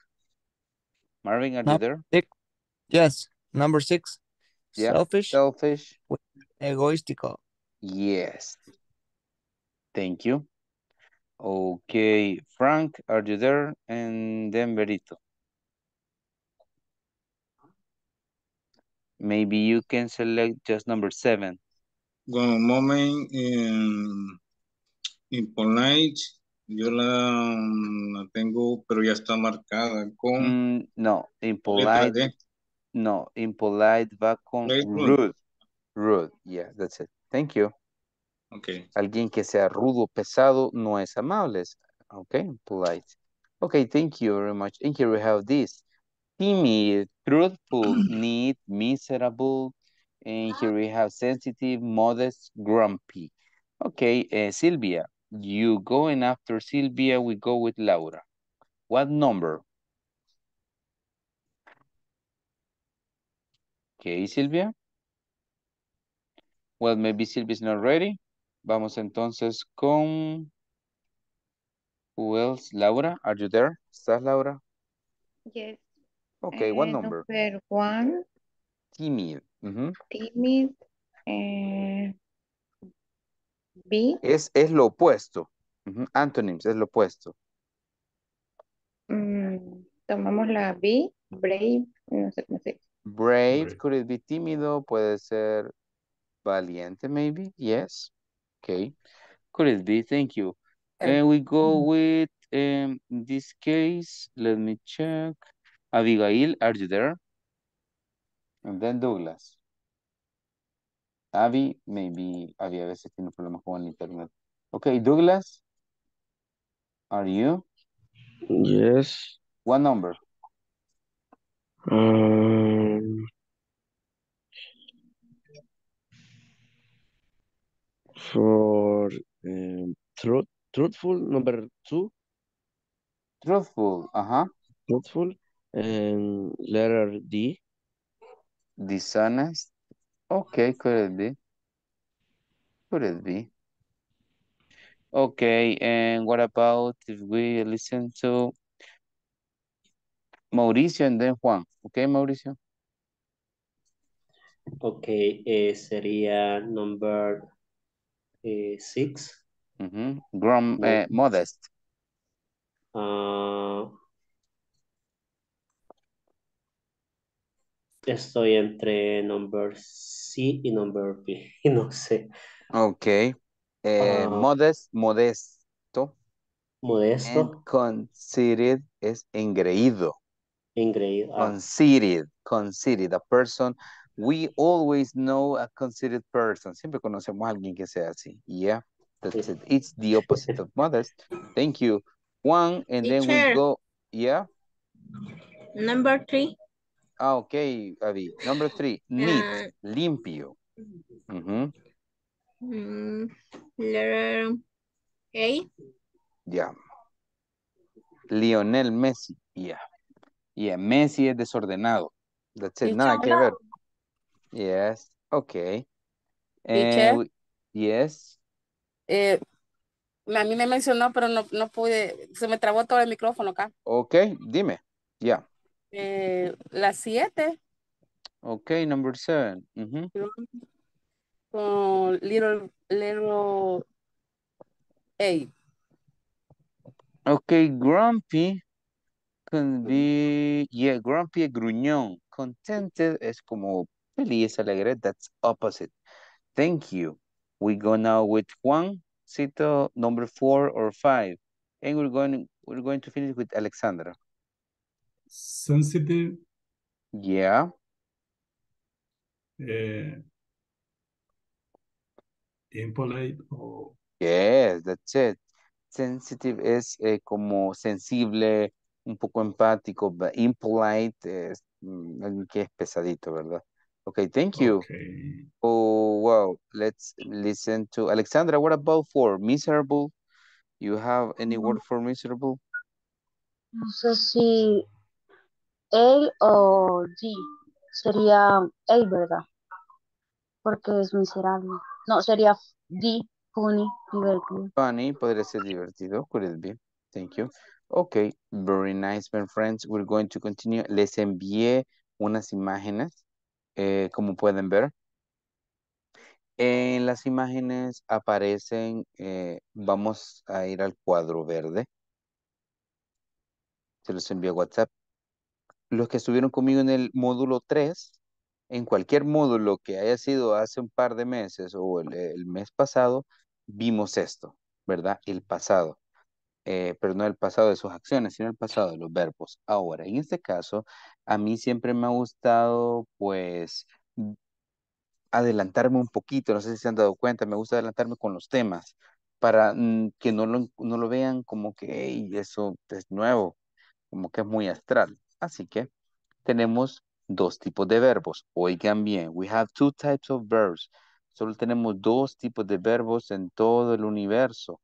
Marvin, are you there? six. Yes. Number six. Yeah. Selfish. Selfish. Egoistical. Yes. Thank you. Okay, Frank, are you there? And then Berito. Maybe you can select just number seven. One moment. Um, impolite. Yo la, la tengo, pero ya está marcada con Mm, no, impolite. No, impolite va con rude. rude. Yeah, that's it. Thank you. Okay. Alguien que sea rudo, pesado, no es amable. Okay, polite. Okay, thank you very much. And here we have this. Timid, truthful, neat, miserable. And here we have sensitive, modest, grumpy. Okay, uh, Sylvia, you going after Sylvia, we go with Laura. What number? Okay, Sylvia. Well, maybe Sylvia's not ready. Vamos entonces con... Who else? Laura, are you there? ¿Estás, Laura? Yes. Okay, what Eh, number? Number one, Timid. Timid. eh, B. Es, es lo opuesto. Ujú, Antonyms, es lo opuesto. mm, tomamos la B, brave, no sé cómo se dice. Brave, could it be tímido? Puede ser valiente, maybe. Yes. Okay. Could it be? Thank you. And we go with, um, in this case, let me check. Abigail, are you there? And then Douglas. Abby, maybe Abby a veces tiene problemas con el internet. Okay, Douglas, are you? Yes. What number? Um, for um, truth, truthful, number two, Truthful, uh-huh. truthful, and letter D. Dishonest. Okay, could it be? Could it be? Okay, and what about if we listen to Mauricio and then Juan? Okay, Mauricio. Okay, eh, sería number eh, six. Mhm. Grum, Mo- eh, modest. Ah, estoy entre number C y number B. No sé. Okay. Eh, Ah, modest, modesto. modesto, And conceited es engreído. engreído. Ah, Conceited, conceited, a person. We always know a conceited person. Siempre conocemos a alguien que sea así. Yeah, that's it. It's the opposite of modest. Thank you. One, and then we go. Yeah. Number three. Ah, okay, Abby. Number three, neat, Ah. limpio. Mm, letter A. Yeah. Lionel Messi. Yeah. Yeah, Messi es desordenado. That's it. Nada que ver. Yes. Okay. And we- yes. Eh, a mí me mencionó, pero no, no pude, se me trabó todo el micrófono acá. Okay, dime. Yeah. Eh, la siete, Okay, number seven. Ujú. con little, little A. Okay, grumpy can be, yeah, grumpy es gruñón. Contented es como feliz, alegre. That's opposite. Thank you. We go now with Juan, Cito, number four or five. And we're going, we're going to finish with Alexandra. Sensitive, Yeah. eh, impolite o Yes, that's it. Sensitive es eh, como sensible, un poco empático, but impolite es mm, alguien que es pesadito, ¿verdad? Okay, thank you. okay. Oh, wow. Let's listen to Alexandra. What about for miserable? You have any word for miserable? No sé si A o D. Sería A, ¿verdad? Porque es miserable. No, sería D, funny, divertido. Funny, podría ser divertido. Could it be? Thank you. Okay, very nice, my friends. We're going to continue. Les envié unas imágenes, eh, como pueden ver. En las imágenes aparecen, eh, vamos a ir al cuadro verde. Se los envío a WhatsApp. Los que estuvieron conmigo en el módulo 3, en cualquier módulo que haya sido hace un par de meses o el, el mes pasado, vimos esto, ¿verdad? El pasado. Eh, pero no el pasado de sus acciones, sino el pasado de los verbos. Ahora, en este caso, a mí siempre me ha gustado, pues, mm, adelantarme un poquito, no sé si se han dado cuenta, me gusta adelantarme con los temas para mm, que no lo, no lo vean como que "Ey, eso es nuevo, como que es muy astral. Así que tenemos dos tipos de verbos. Oigan bien, we have two types of verbs. Solo tenemos dos tipos de verbos en todo el universo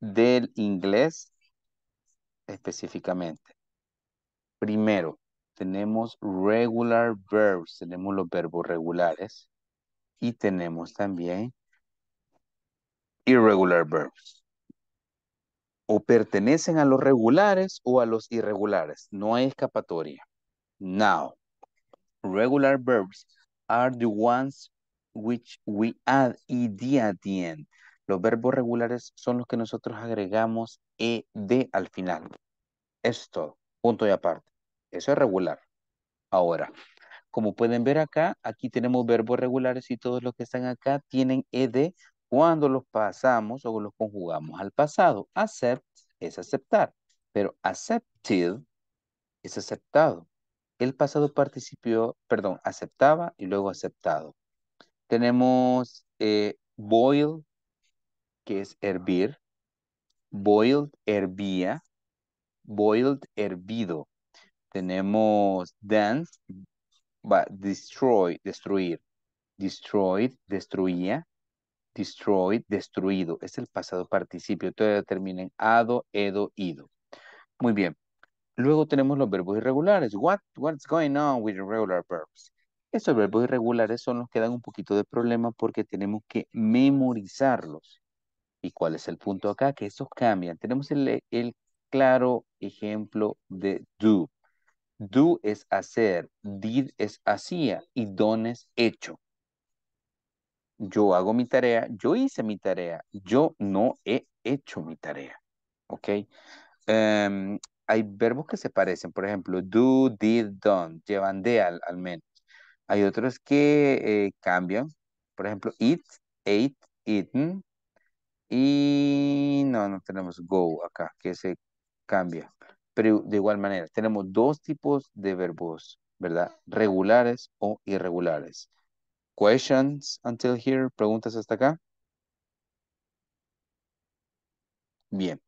del inglés específicamente. Primero, tenemos regular verbs, tenemos los verbos regulares y tenemos también irregular verbs. O pertenecen a los regulares o a los irregulares. No hay escapatoria. Now, regular verbs are the ones which we add ed at the end. Los verbos regulares son los que nosotros agregamos ed al final. Eso es todo. Punto y aparte. Eso es regular. Ahora, como pueden ver acá, aquí tenemos verbos regulares y todos los que están acá tienen ed cuando los pasamos o los conjugamos al pasado. Accept es aceptar, pero accepted es aceptado. El pasado participio, perdón, aceptaba y luego aceptado. Tenemos eh, boil, que es hervir. Boiled, hervía. Boiled, hervido. Tenemos dance, destroy, destruir. Destroyed, destruía. Destroyed, destruido. Es el pasado participio. Todo termina en ado, edo, ido. Muy bien. Luego tenemos los verbos irregulares. What, what's going on with irregular verbs? Estos verbos irregulares son los que dan un poquito de problema porque tenemos que memorizarlos. ¿Y cuál es el punto acá? Que estos cambian. Tenemos el, el claro ejemplo de do. Do es hacer, did es hacía y done es hecho. Yo hago mi tarea, yo hice mi tarea, yo no he hecho mi tarea. ¿Ok? Em, hay verbos que se parecen, por ejemplo, do, did, done, llevan de al, menos. Hay otros que eh, cambian, por ejemplo, eat, ate, eaten, y no, no tenemos go acá, que se cambia. Pero de igual manera, tenemos dos tipos de verbos, ¿verdad? Regulares o irregulares. Questions until here, preguntas hasta acá. Bien,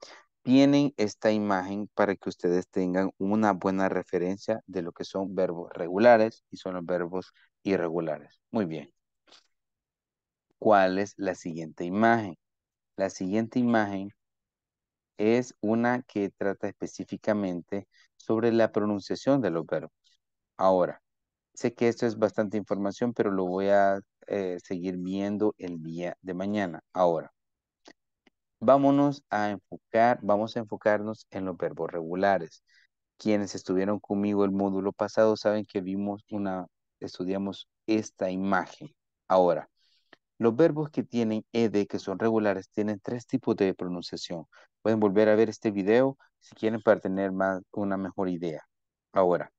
tienen esta imagen para que ustedes tengan una buena referencia de lo que son verbos regulares y son los verbos irregulares. Muy bien. ¿Cuál es la siguiente imagen? La siguiente imagen es una que trata específicamente sobre la pronunciación de los verbos. Ahora, sé que esto es bastante información, pero lo voy a eh, seguir viendo el día de mañana. Ahora, vámonos a enfocar, vamos a enfocarnos en los verbos regulares. Quienes estuvieron conmigo el módulo pasado saben que vimos una, estudiamos esta imagen. Ahora, los verbos que tienen ed, que son regulares, tienen tres tipos de pronunciación. Pueden volver a ver este video si quieren para tener más, una mejor idea. Ahora,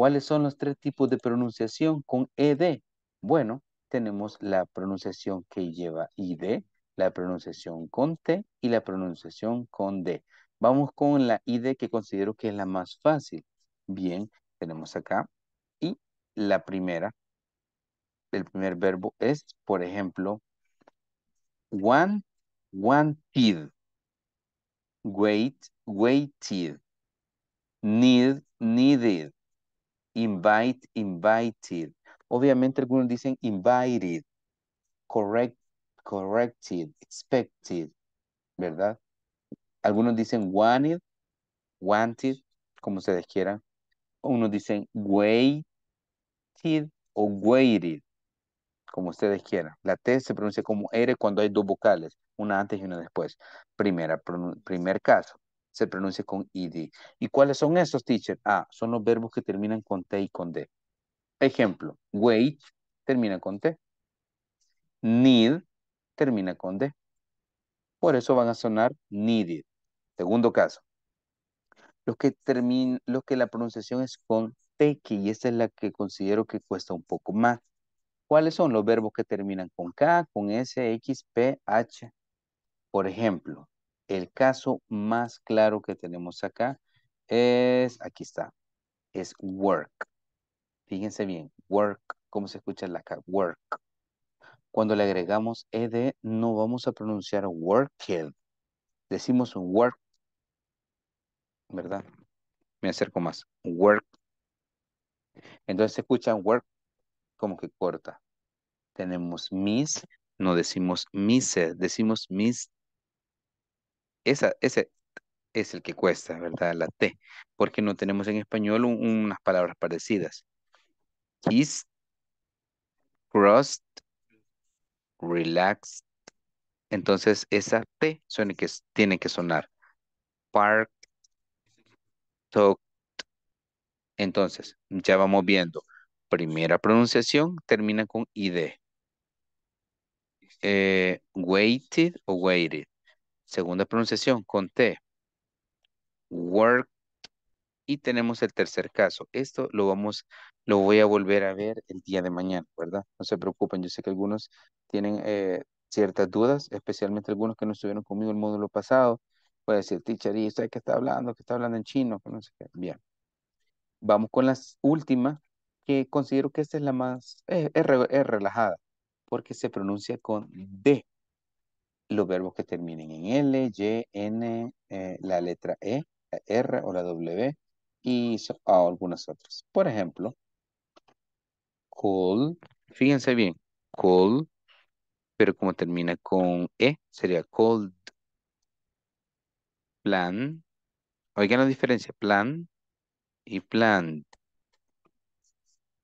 ¿cuáles son los tres tipos de pronunciación con ed? Bueno, tenemos la pronunciación que lleva id, la pronunciación con t y la pronunciación con d. Vamos con la id que considero que es la más fácil. Bien, tenemos acá. Y la primera, el primer verbo es, por ejemplo, one, wanted, wait, waited, need, needed, invite, invited. Obviamente algunos dicen invited, correct, corrected, expected, ¿verdad? Algunos dicen wanted, wanted, como ustedes quieran. Unos dicen waited o waited, como ustedes quieran. La T se pronuncia como R cuando hay dos vocales, una antes y una después. Primera, primer caso. Se pronuncia con id. ¿Y cuáles son esos, teacher? Ah, son los verbos que terminan con t y con d. Ejemplo, wait termina con t. Need termina con d. Por eso van a sonar needed. Segundo caso. Los que, termin, los que la pronunciación es con t, y esta es la que considero que cuesta un poco más. ¿Cuáles son los verbos que terminan con K, con S, X, P, H? Por ejemplo, el caso más claro que tenemos acá es, aquí está, es work. Fíjense bien, work, ¿cómo se escucha la K? Work. Cuando le agregamos ed, no vamos a pronunciar worked. Decimos work, ¿verdad? Me acerco más. Work. Entonces se escucha work como que corta. Tenemos miss, no decimos mise, decimos miss. Esa, ese es el que cuesta, ¿verdad? La T, porque no tenemos en español unas palabras parecidas. Kiss, crossed, relaxed. Entonces esa T suena que, tiene que sonar. Park, talked. Entonces, ya vamos viendo. Primera pronunciación termina con id. Eh, waited o waited. Segunda pronunciación con T. Work. Y tenemos el tercer caso. Esto lo vamos, lo voy a volver a ver el día de mañana, ¿verdad? No se preocupen, yo sé que algunos tienen eh, ciertas dudas, especialmente algunos que no estuvieron conmigo el módulo pasado. Puede decir, teacher, ¿y usted qué está hablando? ¿Qué está hablando en chino? No sé qué. Bien. Vamos con las últimas, que considero que esta es la más, eh, es, relajada, porque se pronuncia con D. Los verbos que terminen en L, Y, N, eh, la letra E, la R o la W y algunas otras. Por ejemplo, call, fíjense bien, call, pero como termina con E, sería cold. Plan, oigan la diferencia, plan y plant.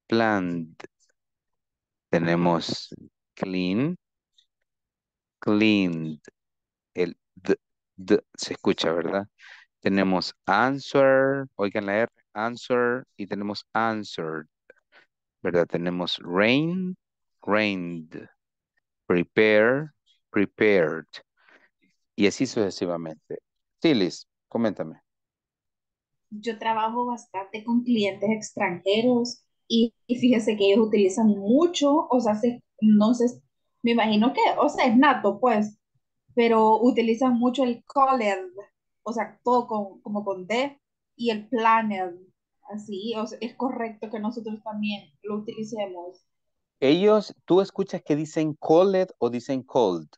Plant. Tenemos clean, cleaned. El d, d se escucha, ¿verdad? Tenemos answer, oigan la R, answer, y tenemos answered, ¿verdad? Tenemos rain, rained, prepare, prepared, y así sucesivamente. Liz, coméntame yo trabajo bastante con clientes extranjeros y, fíjese que ellos utilizan mucho, o sea, se, no sé, me imagino que, o sea, es nato, pues, pero utilizan mucho el called, o sea, todo con, como con D, y el planned, así, o sea, es correcto que nosotros también lo utilicemos. Ellos, ¿tú escuchas que dicen called o dicen cold?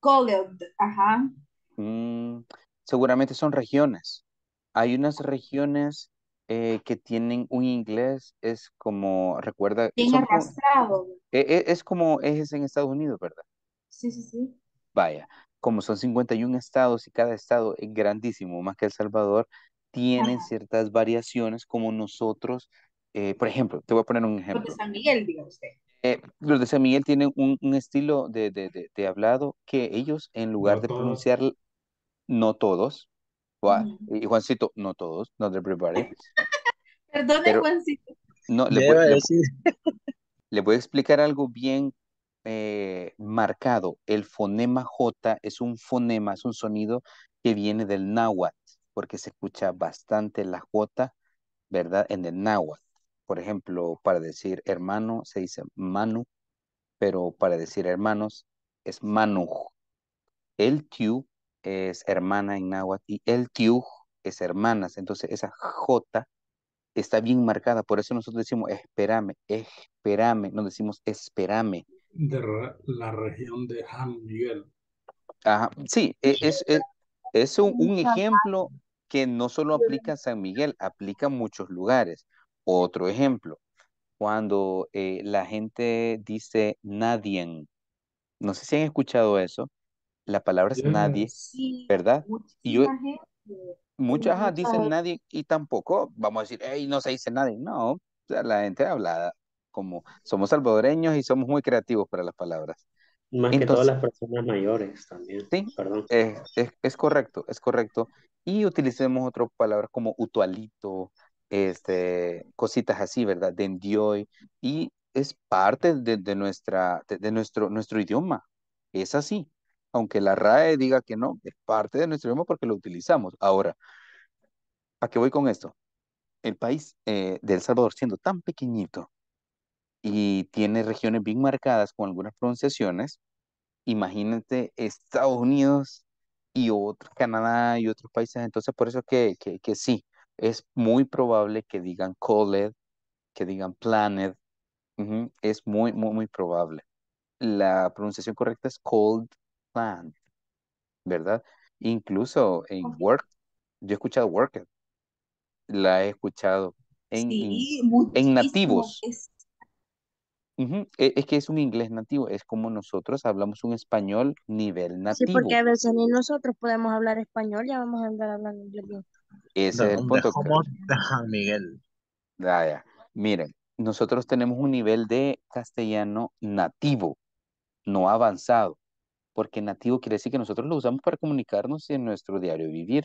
Called, ajá. Mm, seguramente son regiones. Hay unas regiones eh, que tienen un inglés, es como, recuerda, Bien arrastrado. E, e, es como es en Estados Unidos, ¿verdad? Sí, sí, sí. Vaya, como son 51 estados y cada estado es grandísimo, más que El Salvador, tienen ciertas variaciones como nosotros, eh, por ejemplo, te voy a poner un ejemplo. Los de San Miguel, diga usted. Eh, los de San Miguel tienen un, estilo de, de, hablado que ellos, en lugar de pronunciar, no todos, y Juancito, no todos, not everybody. Perdone, Juancito. No, le voy, le, voy, a explicar algo bien eh, marcado. El fonema J es un fonema, es un sonido que viene del náhuatl, porque se escucha bastante la J, ¿verdad? En el náhuatl. Por ejemplo, para decir hermano se dice manu, pero para decir hermanos es manu. El tiu es hermana en náhuatl y el tiu es hermanas. Entonces esa J está bien marcada. Por eso nosotros decimos espérame, espérame, no decimos espérame. De la región de San Miguel. Ajá, sí, e, es, es, es un, un, ejemplo que no solo aplica a San Miguel, aplica a muchos lugares. Otro ejemplo, cuando eh, la gente dice nadie, no sé si han escuchado eso, la palabra es nadie, ¿verdad? Y yo, muchas dicen nadie y tampoco vamos a decir, hey, no se dice nadie. No, o sea, la gente habla como somos salvadoreños y somos muy creativos para las palabras. Más que todas las personas mayores también. sí, Perdón. es, es correcto, es correcto. Y utilicemos otras palabras como utualito, este, cositas así, ¿verdad? De endioy. Y es parte de, de nuestra, de, de nuestro, nuestro idioma. Es así. Aunque la RAE diga que no, es parte de nuestro idioma porque lo utilizamos. Ahora, ¿a qué voy con esto? El país eh, de El Salvador, siendo tan pequeñito y tiene regiones bien marcadas con algunas pronunciaciones, imagínate Estados Unidos y otros, Canadá y otros países, entonces por eso que, que, que sí, es muy probable que digan called, que digan planet, es muy, muy, muy probable. La pronunciación correcta es cold plant, ¿verdad? Incluso en work, yo he escuchado worker, la he escuchado en, en, Sí, en muchísimo. nativos. Es, e- Es que es un inglés nativo, es como nosotros hablamos un español nivel Sí, porque nativo. a veces ni nosotros podemos hablar español, ya vamos a andar hablando inglés bien. Ese No, es el punto. que- ¿cómo de San Miguel? Ah, ya. Miren, nosotros tenemos un nivel de castellano nativo, no avanzado, porque nativo quiere decir que nosotros lo usamos para comunicarnos en nuestro diario vivir.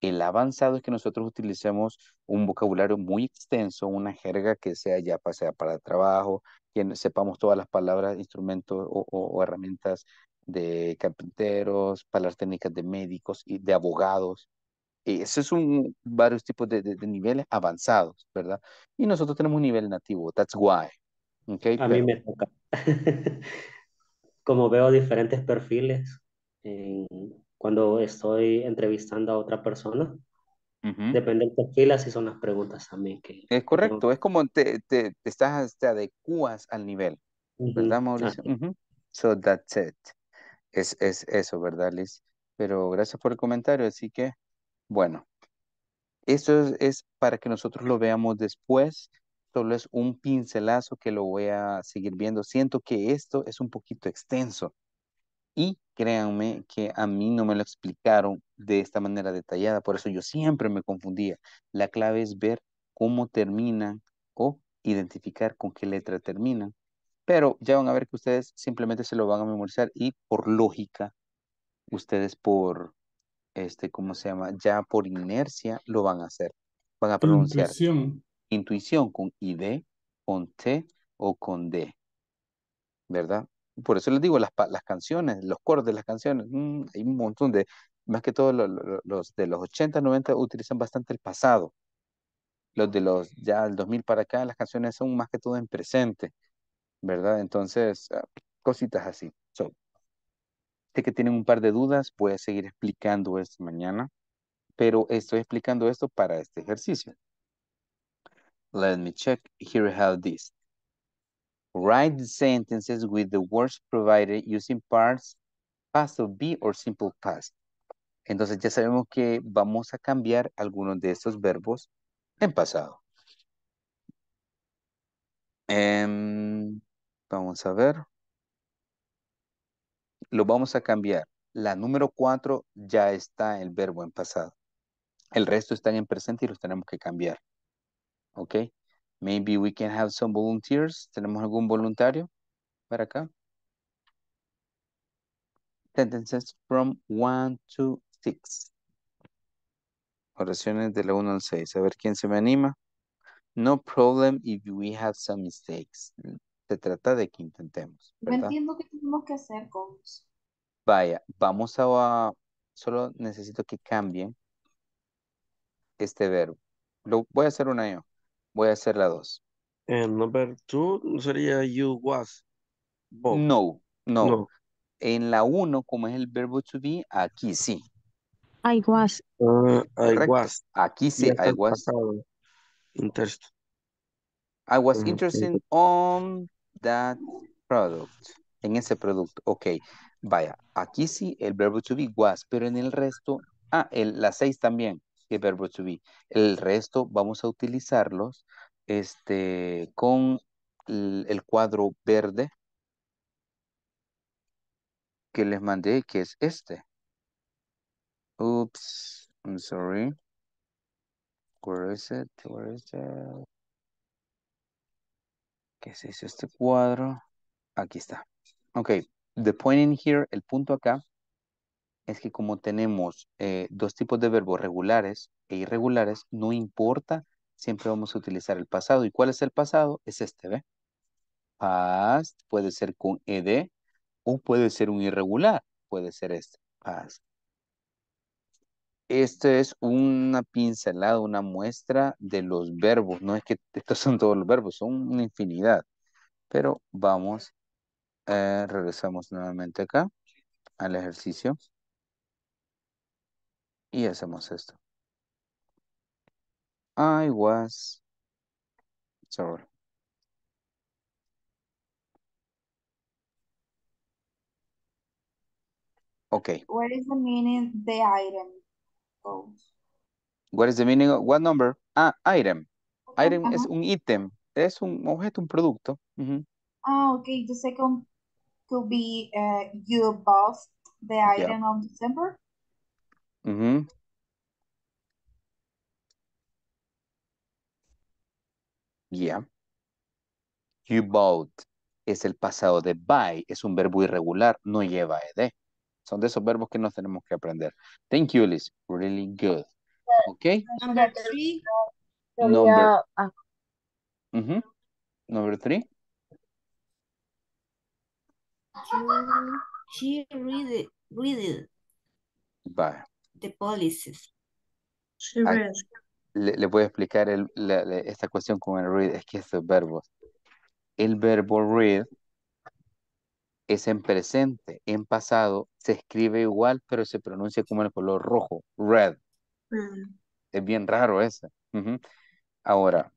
El avanzado es que nosotros utilicemos un vocabulario muy extenso, una jerga que sea ya sea para trabajo, que sepamos todas las palabras, instrumentos o, o- o herramientas de carpinteros, palabras técnicas de médicos y de abogados. Y Ese es un varios tipos de, de- de niveles avanzados, ¿verdad? Y nosotros tenemos un nivel nativo, that's why. ¿ok? A mí Pero, me toca. Como veo diferentes perfiles cuando estoy entrevistando a otra persona, ujú. depende del perfil, así son las preguntas también que, Es correcto, es como te, te, te estás, te adecuas al nivel, ¿verdad, Ujú, Mauricio? así. Ujú. So that's it. Es, es eso, ¿verdad, Liz? Pero gracias por el comentario, así que, bueno, eso es, es para que nosotros lo veamos después, solo es un pincelazo que lo voy a seguir viendo. Siento que esto es un poquito extenso y créanme que a mí no me lo explicaron de esta manera detallada, por eso yo siempre me confundía. La clave es ver cómo terminan o identificar con qué letra terminan. Pero ya van a ver que ustedes simplemente se lo van a memorizar y por lógica, ustedes por, este, ¿cómo se llama? Ya por inercia lo van a hacer. Van a pronunciar. Intuición con ID, con T o con D, ¿verdad? Por eso les digo, las, las canciones, los coros de las canciones, mm, hay un montón de, más que todo lo- lo- los de los 80, 90 utilizan bastante el pasado. Los de los ya del 2000 para acá, las canciones son más que todo en presente, ¿verdad? Entonces, ah, cositas así. So, sé que tienen un par de dudas, voy seguir explicando esto mañana, pero estoy explicando esto para este ejercicio. Let me check. Here I have this. Write the sentences with the words provided using parts past of be or simple past. Entonces ya sabemos que vamos a cambiar algunos de estos verbos en pasado. Em, vamos a ver. Lo vamos a cambiar. La número 4 ya está el verbo en pasado. El resto están en presente y los tenemos que cambiar. ¿Ok? Maybe we can have some volunteers. ¿Tenemos algún voluntario para acá? Sentences from 1 to 6. Oraciones de la 1 al 6. A ver quién se me anima. No problem if we have some mistakes. Se trata de que intentemos, no entiendo qué tenemos que hacer con. Vaya, vamos a... Solo necesito que cambien este verbo. Lo voy a hacer una yo. Voy a hacer la dos. And number two sería you was. Bob. No, no. No. En la 1, como es el verbo to be, aquí sí. I was. Ah, I Correcto. was. Aquí sí, I was. Interested. I was interested on that product. En ese producto. Ok. Vaya, aquí sí el verbo to be was, pero en el resto, ah, el, la 6 también, verbo to be. El resto vamos a utilizarlos este, con el, cuadro verde que les mandé, que es este. Oops, I'm sorry. Where is it? Where is it? ¿Qué es eso, este cuadro? Aquí está. Ok, The point in here, el punto acá, es que como tenemos eh, dos tipos de verbos regulares e irregulares, no importa, siempre vamos a utilizar el pasado. ¿Y cuál es el pasado? Es este, ¿ve? Past puede ser con ed o puede ser un irregular, puede ser este, past. Este es una pincelada, una muestra de los verbos. No es que estos son todos los verbos, son una infinidad. Pero vamos, eh, regresamos nuevamente acá al ejercicio. Y hacemos esto. I was, sorry. Okay. What is the meaning the item goes? What is the meaning of what number? Ah, item. Item es Ajá. un ítem. Es un objeto, un producto. Ah, okay. The second could be uh, you bought the item on December. Ujú. Yeah. You bought es el pasado de buy, es un verbo irregular, no lleva ed. Son de esos verbos que nos tenemos que aprender. Thank you, Liz. Really good. Okay. Number three. Number. Ujú. Number three. She read it, read it, Bye. The policies. She Ah, read. Le, le voy a explicar el- la- la- esta cuestión con el read. Es que estos verbos. El verbo read es en presente. En pasado se escribe igual, pero se pronuncia como el color rojo. Red. Mm. Es bien raro ese. Ujú. Ahora,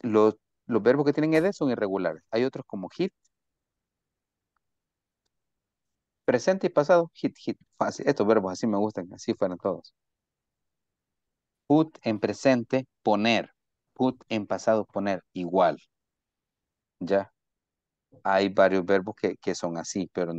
los, los verbos que tienen ed son irregulares. Hay otros como hit. Presente y pasado, hit, hit. Fácil. Estos verbos así me gustan, así fueron todos. Put en presente, poner. Put en pasado, poner. Igual. Ya. Hay varios verbos que, que son así, pero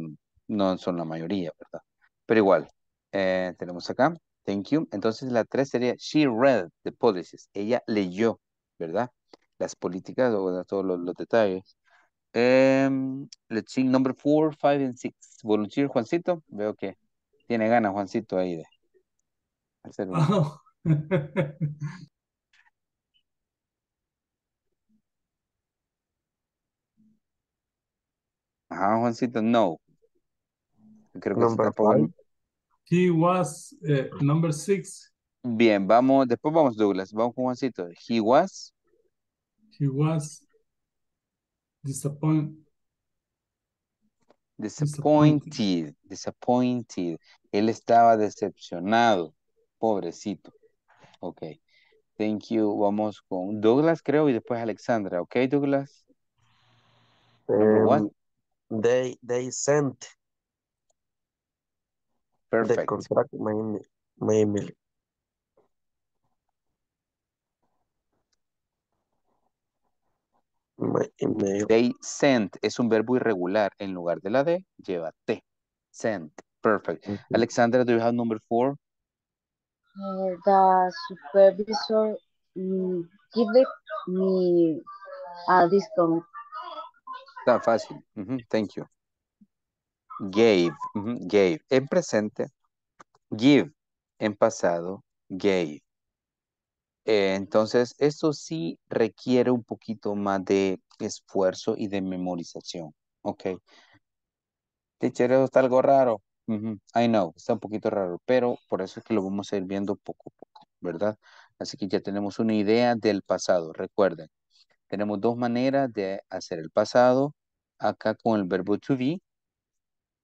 no son la mayoría, ¿verdad? Pero igual. eh, tenemos acá. Thank you. Entonces la tres sería, she read the policies. Ella leyó, ¿verdad? Las políticas o todos los detalles. Em, let's see, number four, five, and six. Volunteer, Juancito. Veo que tiene ganas, Juancito, ahí de hacer un... Oh. Ajá, Juancito, no. Creo que Number apagando. He was uh, number six. Bien, vamos, después vamos, Douglas. Vamos con Juancito. He was, He was disappointed. disappointed, disappointed. Él estaba decepcionado. Pobrecito. Ok. Thank you. Vamos con Douglas, creo, y después Alexandra. Ok, Douglas. Number one. Um, they they sent the Perfect. contract my email, my email. My email. They sent es un verbo irregular. En lugar de la D, lleva T. Sent. Perfect. Alexandra, do you have number four? Uh, the supervisor mm, give me a discount. Está fácil. Thank you. Gave. Gave. En presente. Give. En pasado. Gave. Eh, entonces, esto sí requiere un poquito más de esfuerzo y de memorización. Ok. Teacher, está algo raro. I know, está un poquito raro, pero por eso es que lo vamos a ir viendo poco a poco, ¿verdad? Así que ya tenemos una idea del pasado. Recuerden, tenemos dos maneras de hacer el pasado. Acá con el verbo to be.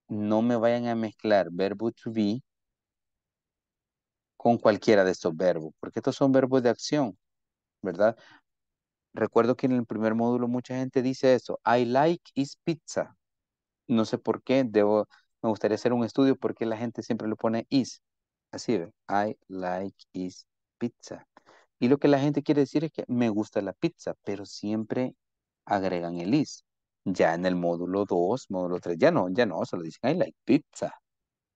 No me vayan a mezclar verbo to be con cualquiera de estos verbos, porque estos son verbos de acción, ¿verdad? Recuerdo que en el primer módulo mucha gente dice eso. I like is pizza. No sé por qué, debo, me gustaría hacer un estudio porque la gente siempre le pone is. Así ve, I like is pizza. Y lo que la gente quiere decir es que me gusta la pizza, pero siempre agregan el is. Ya en el módulo 2, módulo 3, ya no, ya no, solo dicen I like pizza.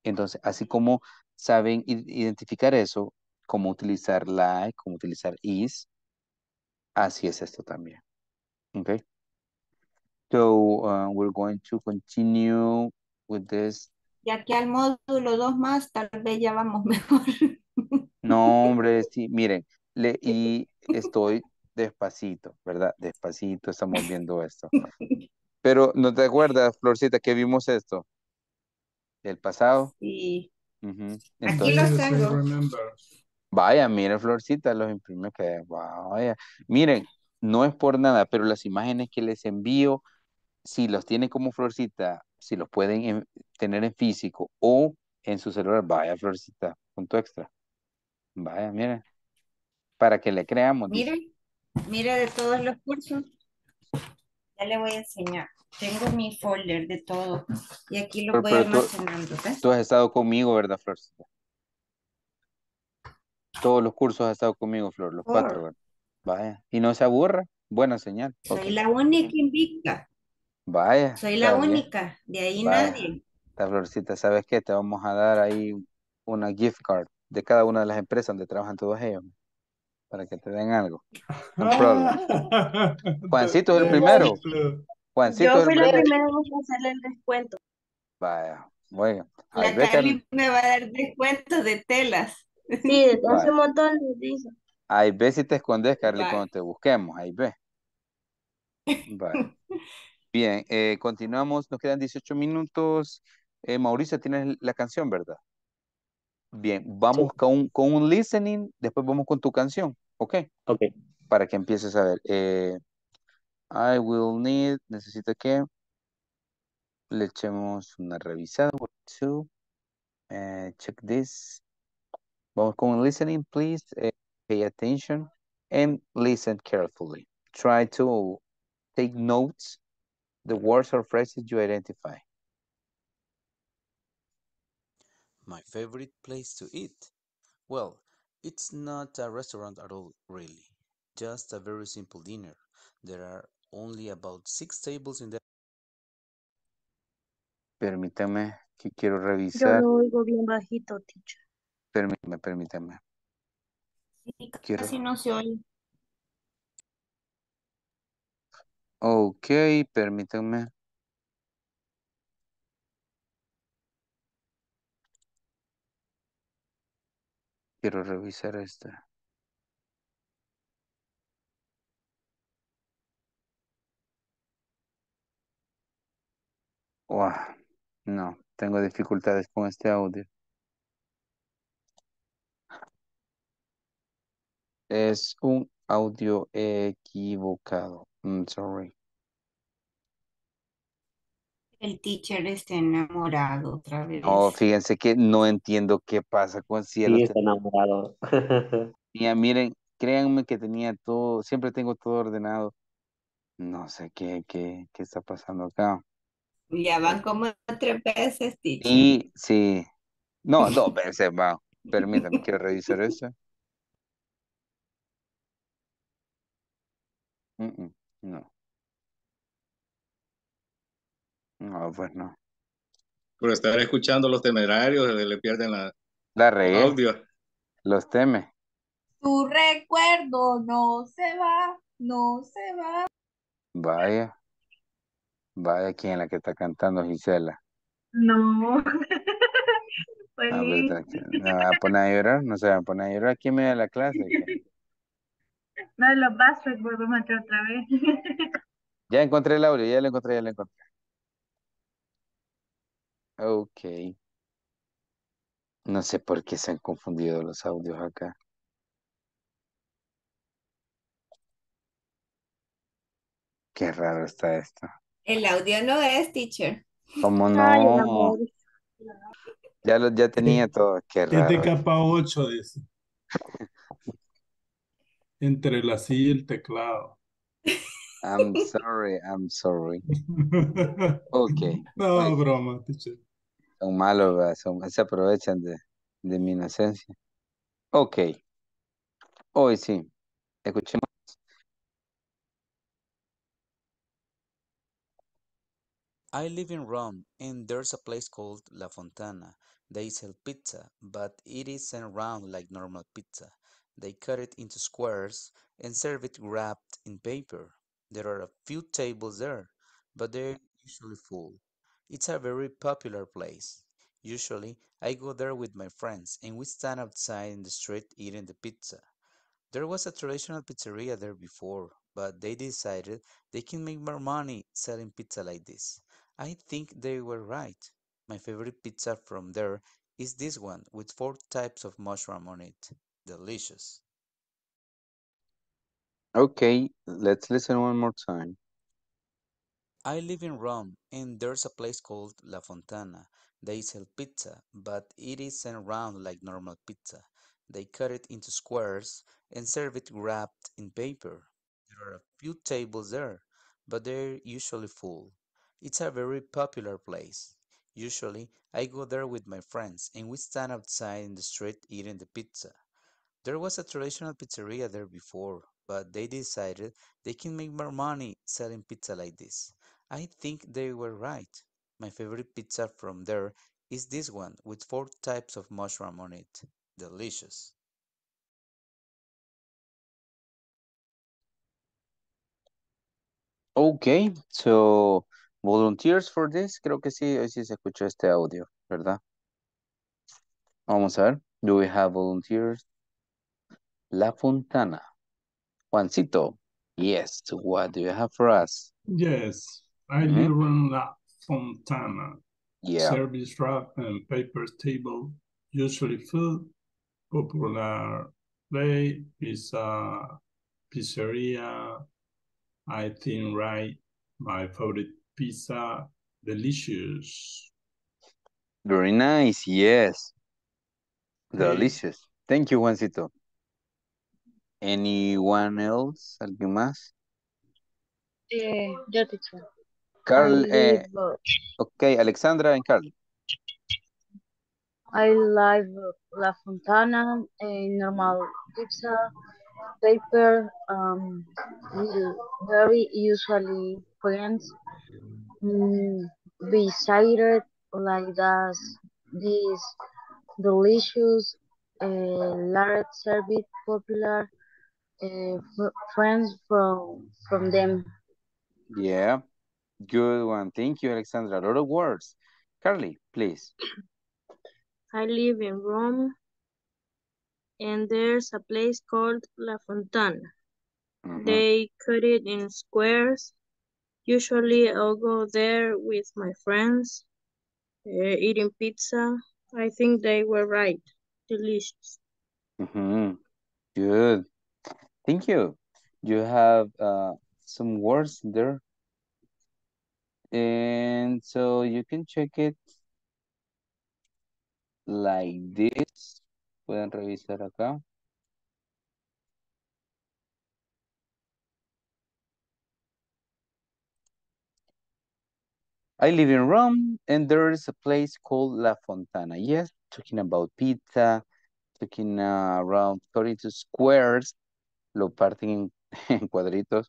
Entonces, así como saben identificar eso, cómo utilizar like, cómo utilizar is, así es esto también. Okay. So uh, we're going to continue with this. Ya que al módulo 2 más, tal vez ya vamos mejor. No, hombre, sí, miren, le, y estoy despacito, ¿verdad? Despacito estamos viendo esto. Pero, ¿no te acuerdas, Florcita, que vimos esto? El pasado. Sí. Ujú, Aquí Entonces, los tengo. vaya, miren, Florcita, los imprime que, vaya. Miren, no es por nada, pero las imágenes que les envío, si los tienen como Florcita, si los pueden en- tener en físico o en su celular, vaya, Florcita, punto extra. Vaya, miren, para que le creamos, dice. Mire, mire de todos los cursos. Ya le voy a enseñar. Tengo mi folder de todo. Y aquí lo Pero, voy pero tú, almacenando, ¿ves? tú has estado conmigo, ¿verdad, Florcita? Todos los cursos has estado conmigo, Flor, los cuatro. ¿verdad? Vaya, y no se aburra, buena señal. Soy la única invicta. vaya, Soy la bien. única. De ahí Vaya, nadie. está Florcita, ¿sabes qué? Te vamos a dar ahí una gift card de cada una de las empresas donde trabajan todos ellos, para que te den algo. No problem. Juancito es el primero. Juancito Yo fui la primera en hacerle el descuento. Vaya, ahí La. Carly me va a dar descuento de telas. Sí, hace Vaya, un montón dice. ahí ve si te escondes, Carly, Bye. cuando te busquemos, ahí ve. Bien, eh, continuamos, nos quedan 18 minutos. Eh, Mauricio, tienes la canción, ¿verdad? Bien, Sí, vamos con un, con un listening, después vamos con tu canción, ¿ok? ok. Para que empieces a ver. Eh, I will need, necesito que le echemos una revisada. two, eh, check this. Vamos con listening, please. eh, pay attention and listen carefully. Try to take notes, the words or phrases you identify. My favorite place to eat? Well, it's not a restaurant at all, really. Just a very simple dinner. There are only about six tables in the Permítame que quiero Yo revisar. lo oigo bien bajito, teacher. Permítame, permítame. Sí, Quiero. casi no se oye. Ok, permítame. Quiero revisar esta. Wow, no, tengo dificultades con este audio. Es un audio equivocado. I'm sorry. El teacher está enamorado otra No, vez. fíjense que no entiendo qué pasa con Cielo. Sí, está enamorado. Tenía, miren, créanme que tenía todo, siempre tengo todo ordenado. No sé qué, qué, qué está pasando acá. Ya van como tres veces, teacher. Y sí, no, dos veces, va. Permítame, quiero revisar eso. Mm, mm, no, no, pues no. Por estar escuchando los temerarios, le pierden la La regué, audio. los teme. Tu recuerdo no se va, no se va. Vaya, vaya, ¿quién es la que está cantando, Gisela? No. Ah, que ¿Me va a poner a llorar? No se va a poner a llorar aquí en medio de la clase. ¿qué? No, los Backstreet Boys vamos a entrar otra vez. Ya encontré el audio, ya lo encontré, ya lo encontré. Ok. No sé por qué se han confundido los audios acá. Qué raro está esto. El audio no es, teacher. ¿Cómo no? amor. Ya lo, ya tenía todo. Qué Es de raro. capa 8, dice. Entre la silla y el teclado. I'm sorry, I'm sorry. Ok. No, Oye, broma, teacher. son malos, ¿verdad? Son- se aprovechan de, de mi inocencia. Ok. Hoy sí. Escuchemos. I live in Rome and there's a place called La Fontana. They sell pizza, but it isn't round like normal pizza. They cut it into squares and serve it wrapped in paper. There are a few tables there, but they're usually full. It's a very popular place. Usually, I go there with my friends and we stand outside in the street eating the pizza. There was a traditional pizzeria there before, but they decided they can make more money selling pizza like this. I think they were right. My favorite pizza from there is this one with four types of mushroom on it. Delicious. Okay, let's listen one more time. I live in Rome, and there's a place called La Fontana. They sell pizza, but it isn't round like normal pizza. They cut it into squares and serve it wrapped in paper. There are a few tables there, but they're usually full. It's a very popular place. Usually, I go there with my friends and we stand outside in the street eating the pizza. There was a traditional pizzeria there before, but they decided they can make more money selling pizza like this. I think they were right. My favorite pizza from there is this one with four types of mushroom on it. Delicious. Okay, so volunteers for this, creo que sí, hoy sí se escuchó este audio, ¿verdad? Vamos a ver, do we have volunteers? La Fontana. Juancito, yes, what do you have for us? Yes, I mm-hmm. live in La Fontana. Yeah. Service wrap and paper table, usually food. Popular play is a pizzeria. I think right. My favorite pizza, delicious. Very nice, yes. Okay. Delicious. Thank you, Juancito. Anyone else? ¿Alguien más? Eh, yo, teacher. Carl, eh, ok, Alexandra and Carl. I live La Fontana, a normal pizza, paper, um, very usually friends, mm, beside like that, this delicious, uh, large service popular, uh, friends from, from them. Yeah, good one. Thank you, Alexandra. A lot of words. Carly, please. I live in Rome, and there's a place called La Fontana. Mhm. They cut it in squares. Usually, I'll go there with my friends, uh, eating pizza. I think they were right. Delicious. Mhm. Good. Thank you. You have uh, some words there. And so you can check it like this. Pueden revisar acá. I live in Rome and there is a place called La Fontana. Yes, talking about pizza, talking uh, around 32 squares, lo parten en, cuadritos,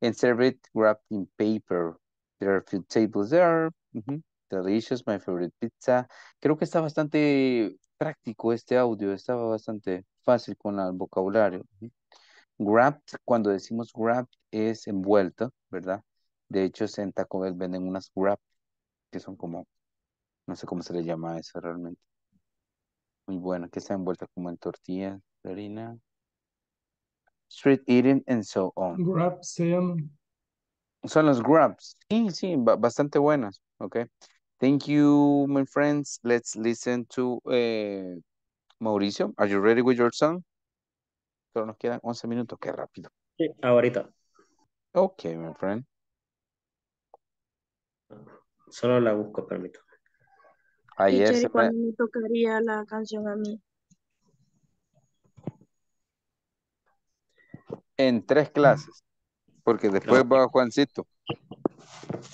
and serve it wrapped in paper. There are a few tables there. Ujú. Delicious, my favorite pizza. Creo que está bastante práctico este audio, estaba bastante fácil con el vocabulario. Ujú. Wrapped, cuando decimos wrapped es envuelto, ¿verdad? De hecho, en Taco venden unas wrap que son como, no sé cómo se le llama eso realmente. Muy bueno, que está envuelta como en tortillas de harina. Street eating and so on. Grab sean Son los grabs. Sí, sí, ba- bastante buenas. Okay. Thank you, my friends. Let's listen to eh, Mauricio. Are you ready with your song? Solo nos quedan 11 minutos. Qué rápido. Sí, ahorita. Okay, my friend. Solo la busco, permítame. Ayer Teacher, se ¿y me... cuándo me tocaría la canción a mí? En tres clases. Porque después va Juancito.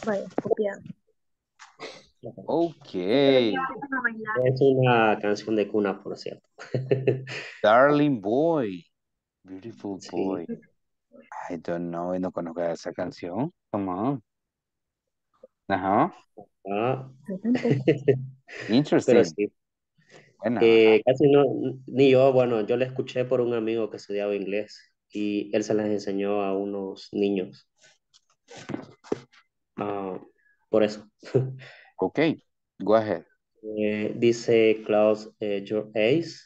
Vaya, copiado. Ok. Es una canción de cuna, por cierto. Darling Boy. Beautiful Sí. Boy. I don't know. No conozco esa canción. Come on. Ajá. Ah. Interesting. Pero sí. Buena. Eh, casi no, ni yo, bueno, yo la escuché por un amigo que estudiaba inglés y él se las enseñó a unos niños. Ah, por eso. Okay, go ahead. Eh, dice Klaus, eh, your ace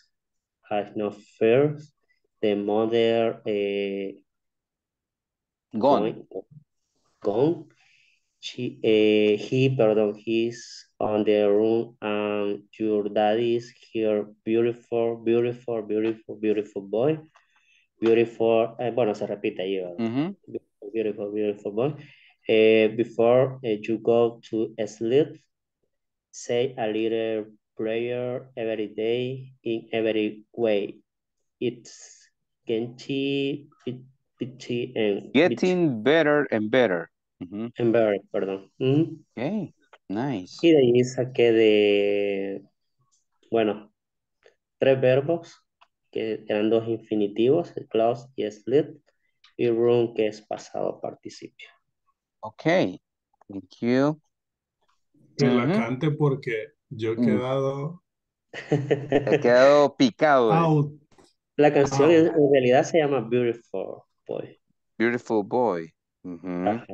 has no fears. The mother eh, Gone. gone. She, eh, he, perdón, he's on the room and your daddy is here. Beautiful, beautiful, beautiful, beautiful boy. Beautiful, eh, bueno, se repite ahí. Mhm. Beautiful, beautiful, beautiful boy. Eh, before eh, you go to sleep, say a little prayer every day in every way. It's getting and Getting better and better. And better, perdón. Mm. Okay, nice. Y de ahí saqué de, bueno, tres verbos, que eran dos infinitivos, el clause y sleep, y room, que es pasado participio. Okay, thank you. Que la cante porque yo he Mm. quedado He quedado picado. out. La canción en, en realidad se llama Beautiful Boy. Beautiful boy. Ajá.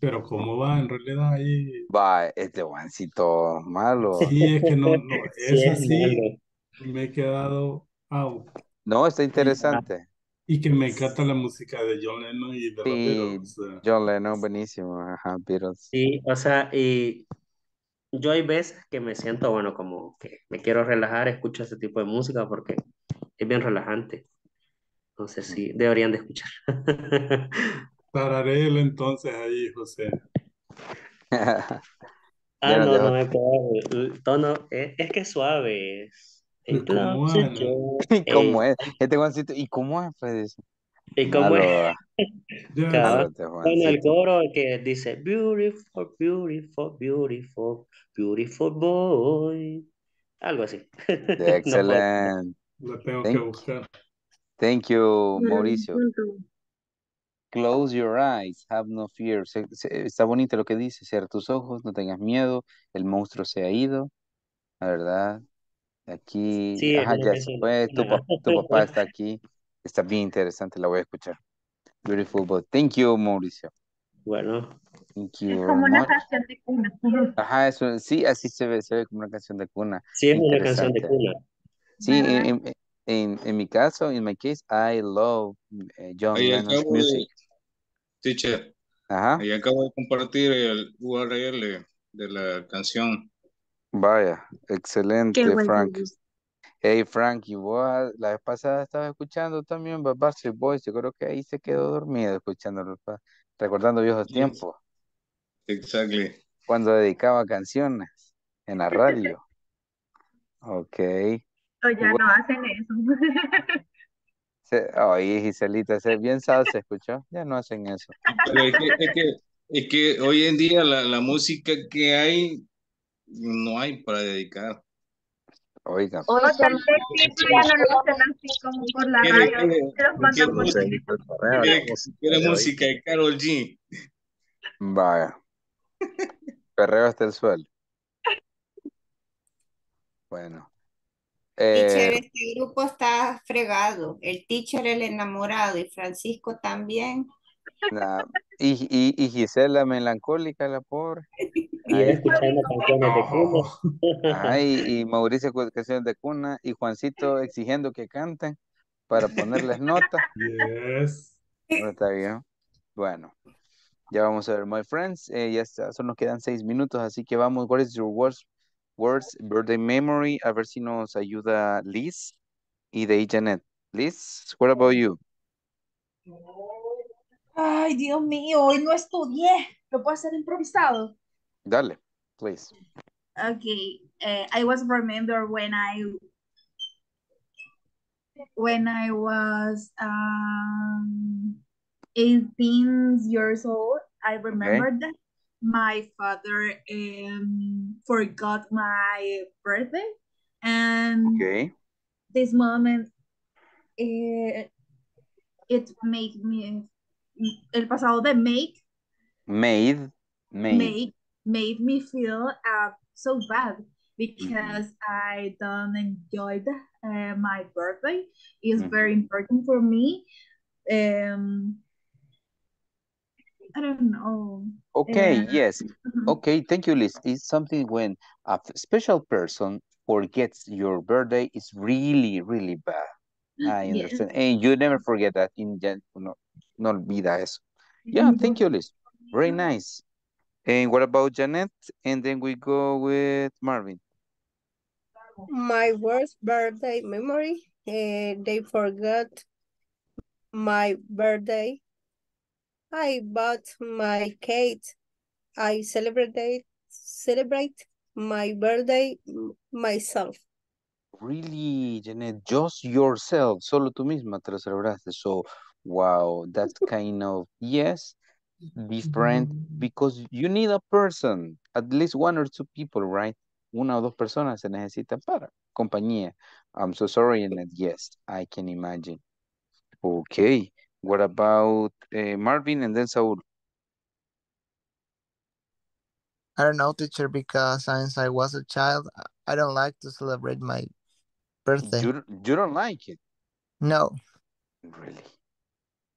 Pero cómo va, en realidad ahí. Va, este Juancito malo. Sí, es que no, no, Sí, esa es sí malo. me he quedado out. No, está interesante. Y que me encanta la música de John Lennon y de los Sí, Beatles. eh. John Lennon, buenísimo. Ajá, Beatles. Sí, o sea, y yo hay veces que me siento, bueno, como que me quiero relajar, escucho ese tipo de música porque es bien relajante. Entonces sí, deberían de escuchar. Tararéelo entonces ahí, José. Ah, no, no me puedo. El tono es, es que es suave. Es, ¿Y cómo Ana? yo, ¿Y cómo es? Este Juancito, ¿y cómo es? Pues, ¿Y cómo malo. es? Malo este Bueno, el coro que dice Beautiful, beautiful, beautiful, beautiful boy. Algo así. No. Excelente. Lo tengo que Thank, buscar. thank you, Mauricio. Close your eyes, have no fear. Se- se- está bonito lo que dice. Cierra tus ojos, no tengas miedo. El monstruo se ha ido, la verdad. Aquí, Sí, es ajá, ya se fue. Tu, tu papá está aquí. Está bien interesante, la voy a escuchar. Beautiful, but thank you, Mauricio. Bueno, Thank Es you very como una much. canción de cuna. Ajá, eso, sí, así se ve, se ve como una canción de cuna. sí es una canción de cuna. Sí, ¿Verdad? en, en, en, en mi caso, in my case, I love eh, John Ahí Lennon's de, music. teacher, Ajá, ahí acabo de compartir el URL de la canción. vaya, excelente, Frank. Hey, Frank, y vos la vez pasada estabas escuchando también Ba- Backstreet Boys. Yo creo que ahí se quedó dormido escuchándolo, pa- recordando viejos Yes, tiempos, exactly. cuando dedicaba canciones en la radio. Ok. O ya no hacen eso. se- Oye, Giselita, se- bien salsa, ¿escuchó? Ya no hacen eso. Pero es que, es que, es que hoy en día la, la música que hay, no hay para dedicar. Oiga, O tal vez sí, ya no lo hacen así como por la ¿Quiere, radio. quiere, Se música, música de Karol G? vaya, perreo hasta el suelo. Bueno, Teacher, eh, este grupo está fregado. El teacher, el enamorado y Francisco también. na- y, y, y Gisela melancólica, la pobre. Y escuchando canciones de cuna. Ajá, y, Mauricio con canciones de cuna y Juancito exigiendo que canten para ponerles nota. Yes. Bueno, está bien. Bueno, ya vamos a ver, my friends. eh, ya está, solo nos quedan seis minutos, así que vamos. What is your worst, worst birthday memory? A ver si nos ayuda Liz y de ahí Janet. Liz, what about you? Ay, Dios mío, hoy no estudié. ¿Lo puedo hacer improvisado? Dale, please. Okay, uh, I was remember when I when I was um 18 years old. I remember that my father um forgot my birthday, and Okay. this moment it it made me el pasado de make Made, made. made made me feel uh, so bad because I don't enjoy the, uh, my birthday. It's very important for me. Um, I don't know. Okay, Uh, yes. mhm. Okay, thank you, Liz. It's something when a special person forgets your birthday is really, really bad. I Yes. understand. And you never forget that in Jan- no, no olvida eso. Yeah, thank you, Liz. Very nice. And what about Janet? And then we go with Marvin. My worst birthday memory. eh, they forgot my birthday. I bought my cake. I celebrate celebrate my birthday myself. Really, Janet, just yourself, solo tú misma te lo celebraste. So, wow, that's kind of, yes, different mm. because you need a person, at least one or two people, right? Una o dos personas se necesitan para compañía. I'm so sorry, Janet. Yes, I can imagine. Okay, what about uh, Marvin and then Saul? I don't know, teacher, because since I was a child, I don't like to celebrate my birthday. You, you don't like it? No. Really?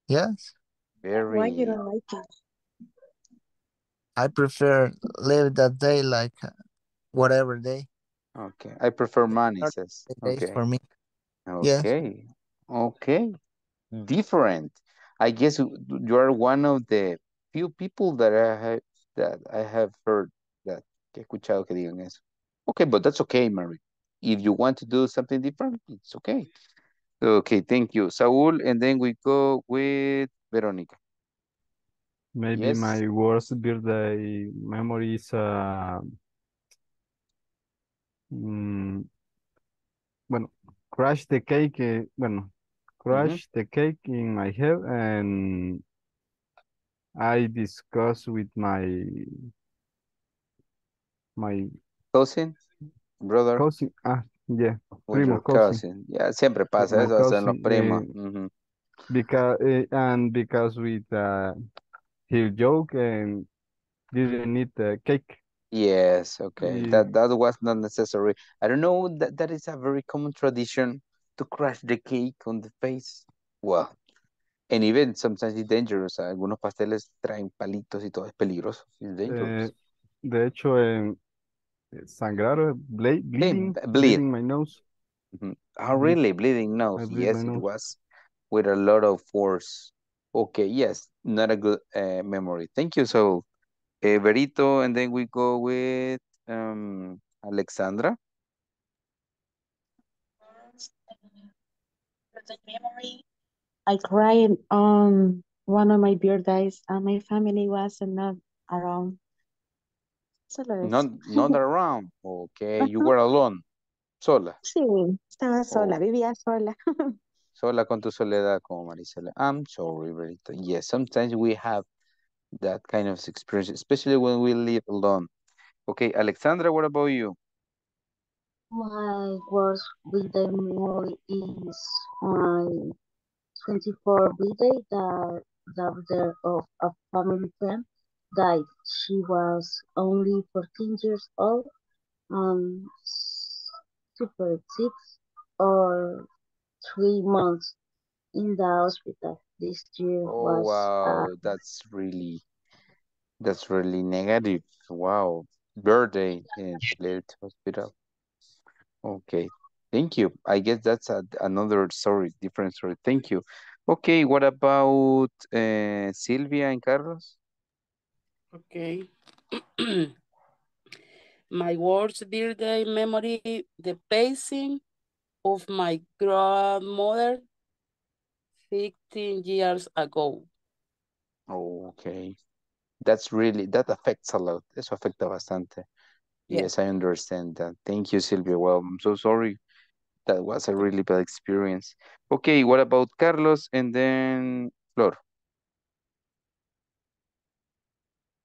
Yes. Very. Why you don't like it? I prefer live that day like uh, whatever day. Okay, I prefer money, Not says. Okay. for me. Yes. Okay. Different. I guess you are one of the few people that I have that I have heard that he escuchado que digan eso. Okay, but that's okay, Mary. If you want to do something different, it's okay. Okay, thank you. Saul, and then we go with Veronica. Maybe Yes. my worst birthday memory is uh, mm, bueno, crash the cake, eh, bueno, crash the cake in my head and I discuss with my my Cousin, brother, cousin, ah, yeah, primo cousin, cousin. Yeah, siempre pasa, my eso hacen los primos. eh, Ujú. because uh, and because with uh, he joke and didn't eat the cake. Yes, okay. Eh, That that was not necessary. I don't know that that is a very common tradition to crash the cake on the face. Well, and even sometimes it's dangerous. Algunos pasteles traen palitos y todo es peligroso. It's eh, dangerous. de hecho, eh, sangrar, ble bleeding, bleed. bleeding my nose. Mhm. Oh, really? Bleeding nose. bleed Yes, it nose. was with a lot of force. Okay, yes, not a good uh, memory. Thank you, so uh, Verito, and then we go with um Alexandra. Memory. I cried on one of my birthdays and my family was not around. Not not around. Okay, you were alone. Sola. Sí, estaba oh. sola, Oh, vivía sola. sola con tu soledad, como Marisela. I'm sorry, Verito. Yes, sometimes we have that kind of experience, especially when we live alone. Okay, Alexandra, what about you? My worst birthday memory is my 24 birthday that the birthday of a family friend died. She was only 14 years old and super sick or three months in the hospital. This year Oh, was uh, wow, that's really, that's really negative. Wow, birthday in to hospital. Okay, thank you. I guess that's a, another story, different story. Thank you. Okay, what about uh, Sylvia and Carlos? Okay. My worst birthday memory, the passing of my grandmother 15 years ago. Okay, that's really, that affects a lot. Eso afecta bastante. Yes, I understand that. Thank you, Sylvia. Well, I'm so sorry. That was a really bad experience. Okay, what about Carlos and then Flor?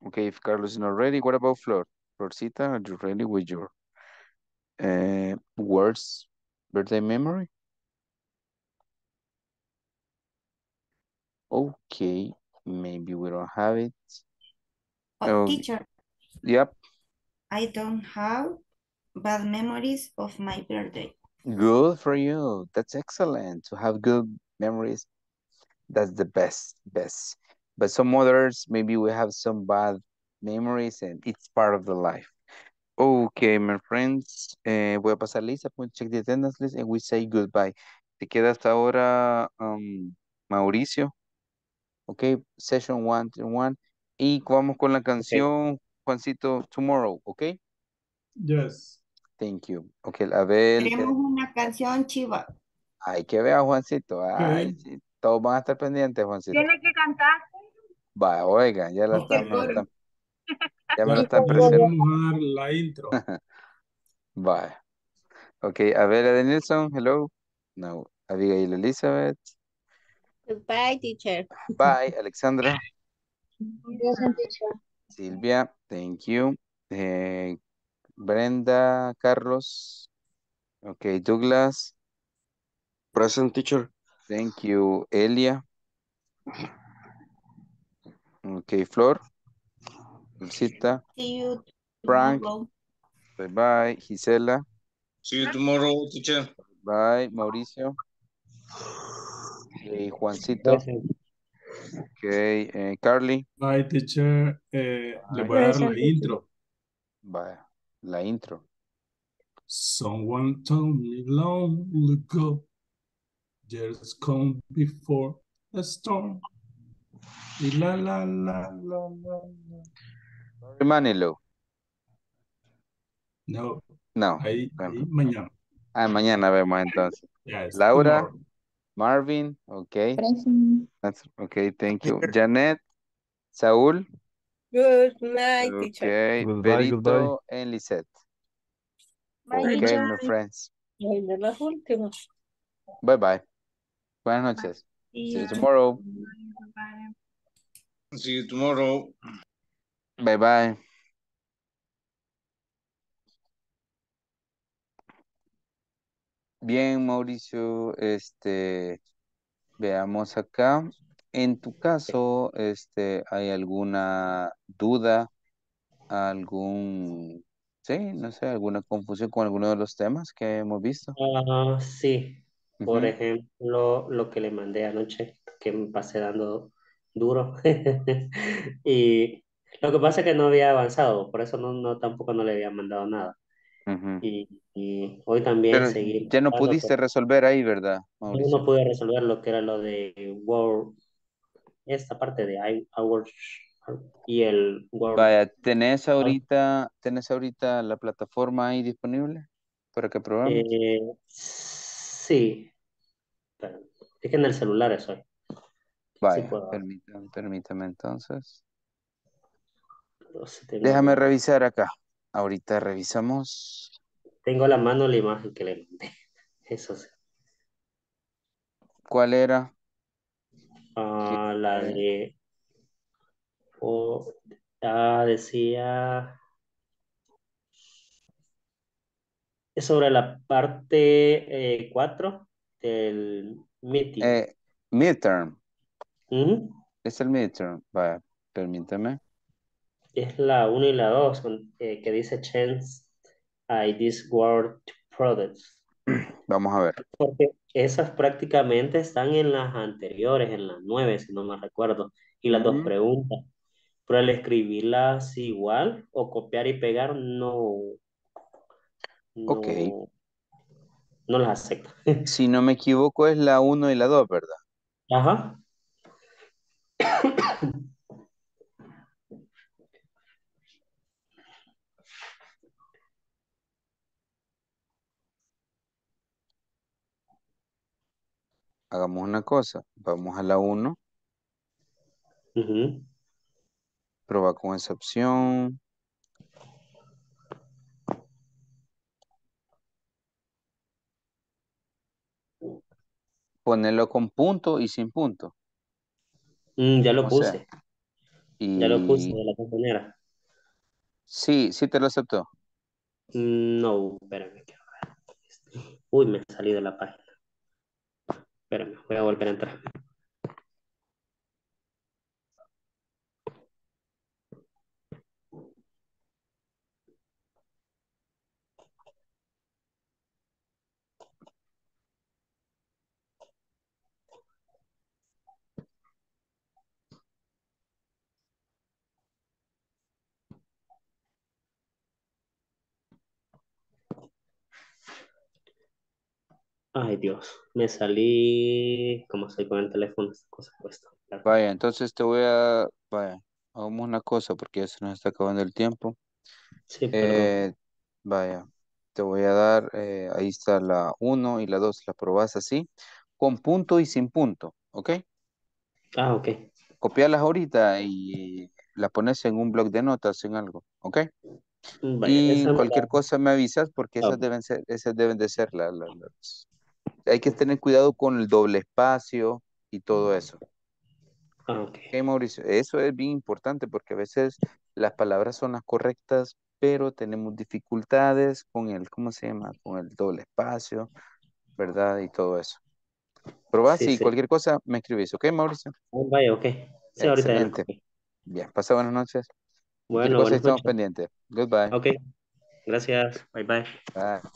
Okay, if Carlos is not ready, what about Flor? Florcita, are you ready with your uh, words, birthday memory? Okay, maybe we don't have it. Oh, Oh, teacher, yep, I don't have bad memories of my birthday. good for you. That's excellent to have good memories. That's the best, best. But some others, maybe we have some bad memories and it's part of the life. Okay, my friends. Eh, voy a pasar lista. Point check the attendance list and we say goodbye. Te queda hasta ahora um, Mauricio. Ok, session one, one. Y vamos con la canción, Juancito, Tomorrow, ok? Yes. Thank you. Ok, a ver. Tenemos una canción chiva. Ay, que vea, Juancito. Ay, sí, todos van a estar pendientes, Juancito. Tiene que cantar. Va, oiga, ya la están, ya me lo están presentando. la intro. Va. Ok, a ver, Edenilson, hello. No, Abigail Elizabeth. Goodbye, teacher. Bye, Alexandra. Present teacher. Silvia, thank you. Eh, Brenda, Carlos. Ok, Douglas. Present teacher. Thank you. Elia. Ok, Flor. Dulcita. See you Frank. tomorrow. Bye bye. Gisela. See you tomorrow, teacher. Bye. Mauricio. Ok, Juancito. Ok, eh, Carly. Bye, teacher. Eh, le voy a dar la intro. Vaya, la intro. Someone told me long ago, years come before a storm. Y la la la la la la. Manilow. No, No. ahí, ahí mañana. Ah, mañana vemos entonces. Yes, Laura. tomorrow. Marvin. Ok. Present. That's, okay, thank you. Janet. Saúl. Good night, teacher. Okay. Goodbye, Berito goodbye. and Lisette. Bye, Okay, teacher. my friends. Bye bye. Buenas noches. See you tomorrow. See you tomorrow. Bye bye. Bien, Mauricio, este, veamos acá. En tu caso, este, ¿hay alguna duda, algún, sí, no sé, alguna confusión con alguno de los temas que hemos visto? Ah, sí, por ejemplo, lo que le mandé anoche, que me pasé dando duro. Y lo que pasa es que no había avanzado, por eso no, no tampoco no le había mandado nada. Y, y hoy también Pero seguí ya no pudiste resolver ahí, ¿verdad, Mauricio? no pude resolver lo que era lo de Word, esta parte de I- Hours y el Word. Vaya, ¿tenés ahorita, tenés ahorita la plataforma ahí disponible para que probemos? Eh, sí, pero es que en el celular estoy. Sí Vaya, puedo. permítame, permítame entonces. sí Déjame revisar acá. Ahorita revisamos. tengo a la mano la imagen que le mandé. Eso sí. ¿Cuál era? Ah, la eh, de. o- ah, decía. Es sobre la parte 4 del meeting. eh, midterm. Es el midterm. Vaya, permítame. Es la 1 y la 2 que dice Chance I this word products. Vamos a ver. Porque esas prácticamente están en las anteriores, en las 9, si no me recuerdo. Y las dos Ujú. preguntas. Pero al escribirlas igual o copiar y pegar, no, Ok. no, no las acepta. Si no me equivoco, es la 1 y la 2, ¿verdad? Ajá. Hagamos una cosa. Vamos a la 1. Ujú. Proba con esa opción. Ponerlo con punto y sin punto. Mm, ya lo O sea, puse. Ya lo puse de la compañera. sí, sí te lo aceptó. Mm, No, espérame. quiero ver. Uy, me salí de la página. Espérame, voy a volver a entrar. Ay, Dios, me salí, como estoy con el teléfono, esta cosa cuesta. Vaya, entonces te voy a, vaya, hagamos una cosa porque ya se nos está acabando el tiempo. Sí, Eh, vaya, te voy a dar, eh, ahí está la 1 y la 2, la probás así, con punto y sin punto, ¿ok? Ah, ok. Copialas ahorita y la pones en un blog de notas, en algo, ¿ok? Vaya, Y cualquier la- cosa me avisas porque esas Ah. deben ser, esas deben de ser la- la- las... Hay que tener cuidado con el doble espacio y todo eso. Ah, ok. Ok, Mauricio, eso es bien importante porque a veces las palabras son las correctas, pero tenemos dificultades con el, ¿cómo se llama? Con el doble espacio, ¿verdad? Y todo eso. Probás Sí, y sí. cualquier cosa me escribís, ¿ok, Mauricio? Oh, vaya, ok. Sí, ahorita Excelente. copié. Bien, pasa buenas noches. Bueno, buenas estamos noches. pendientes. Goodbye. Ok, gracias. Bye, bye. Bye.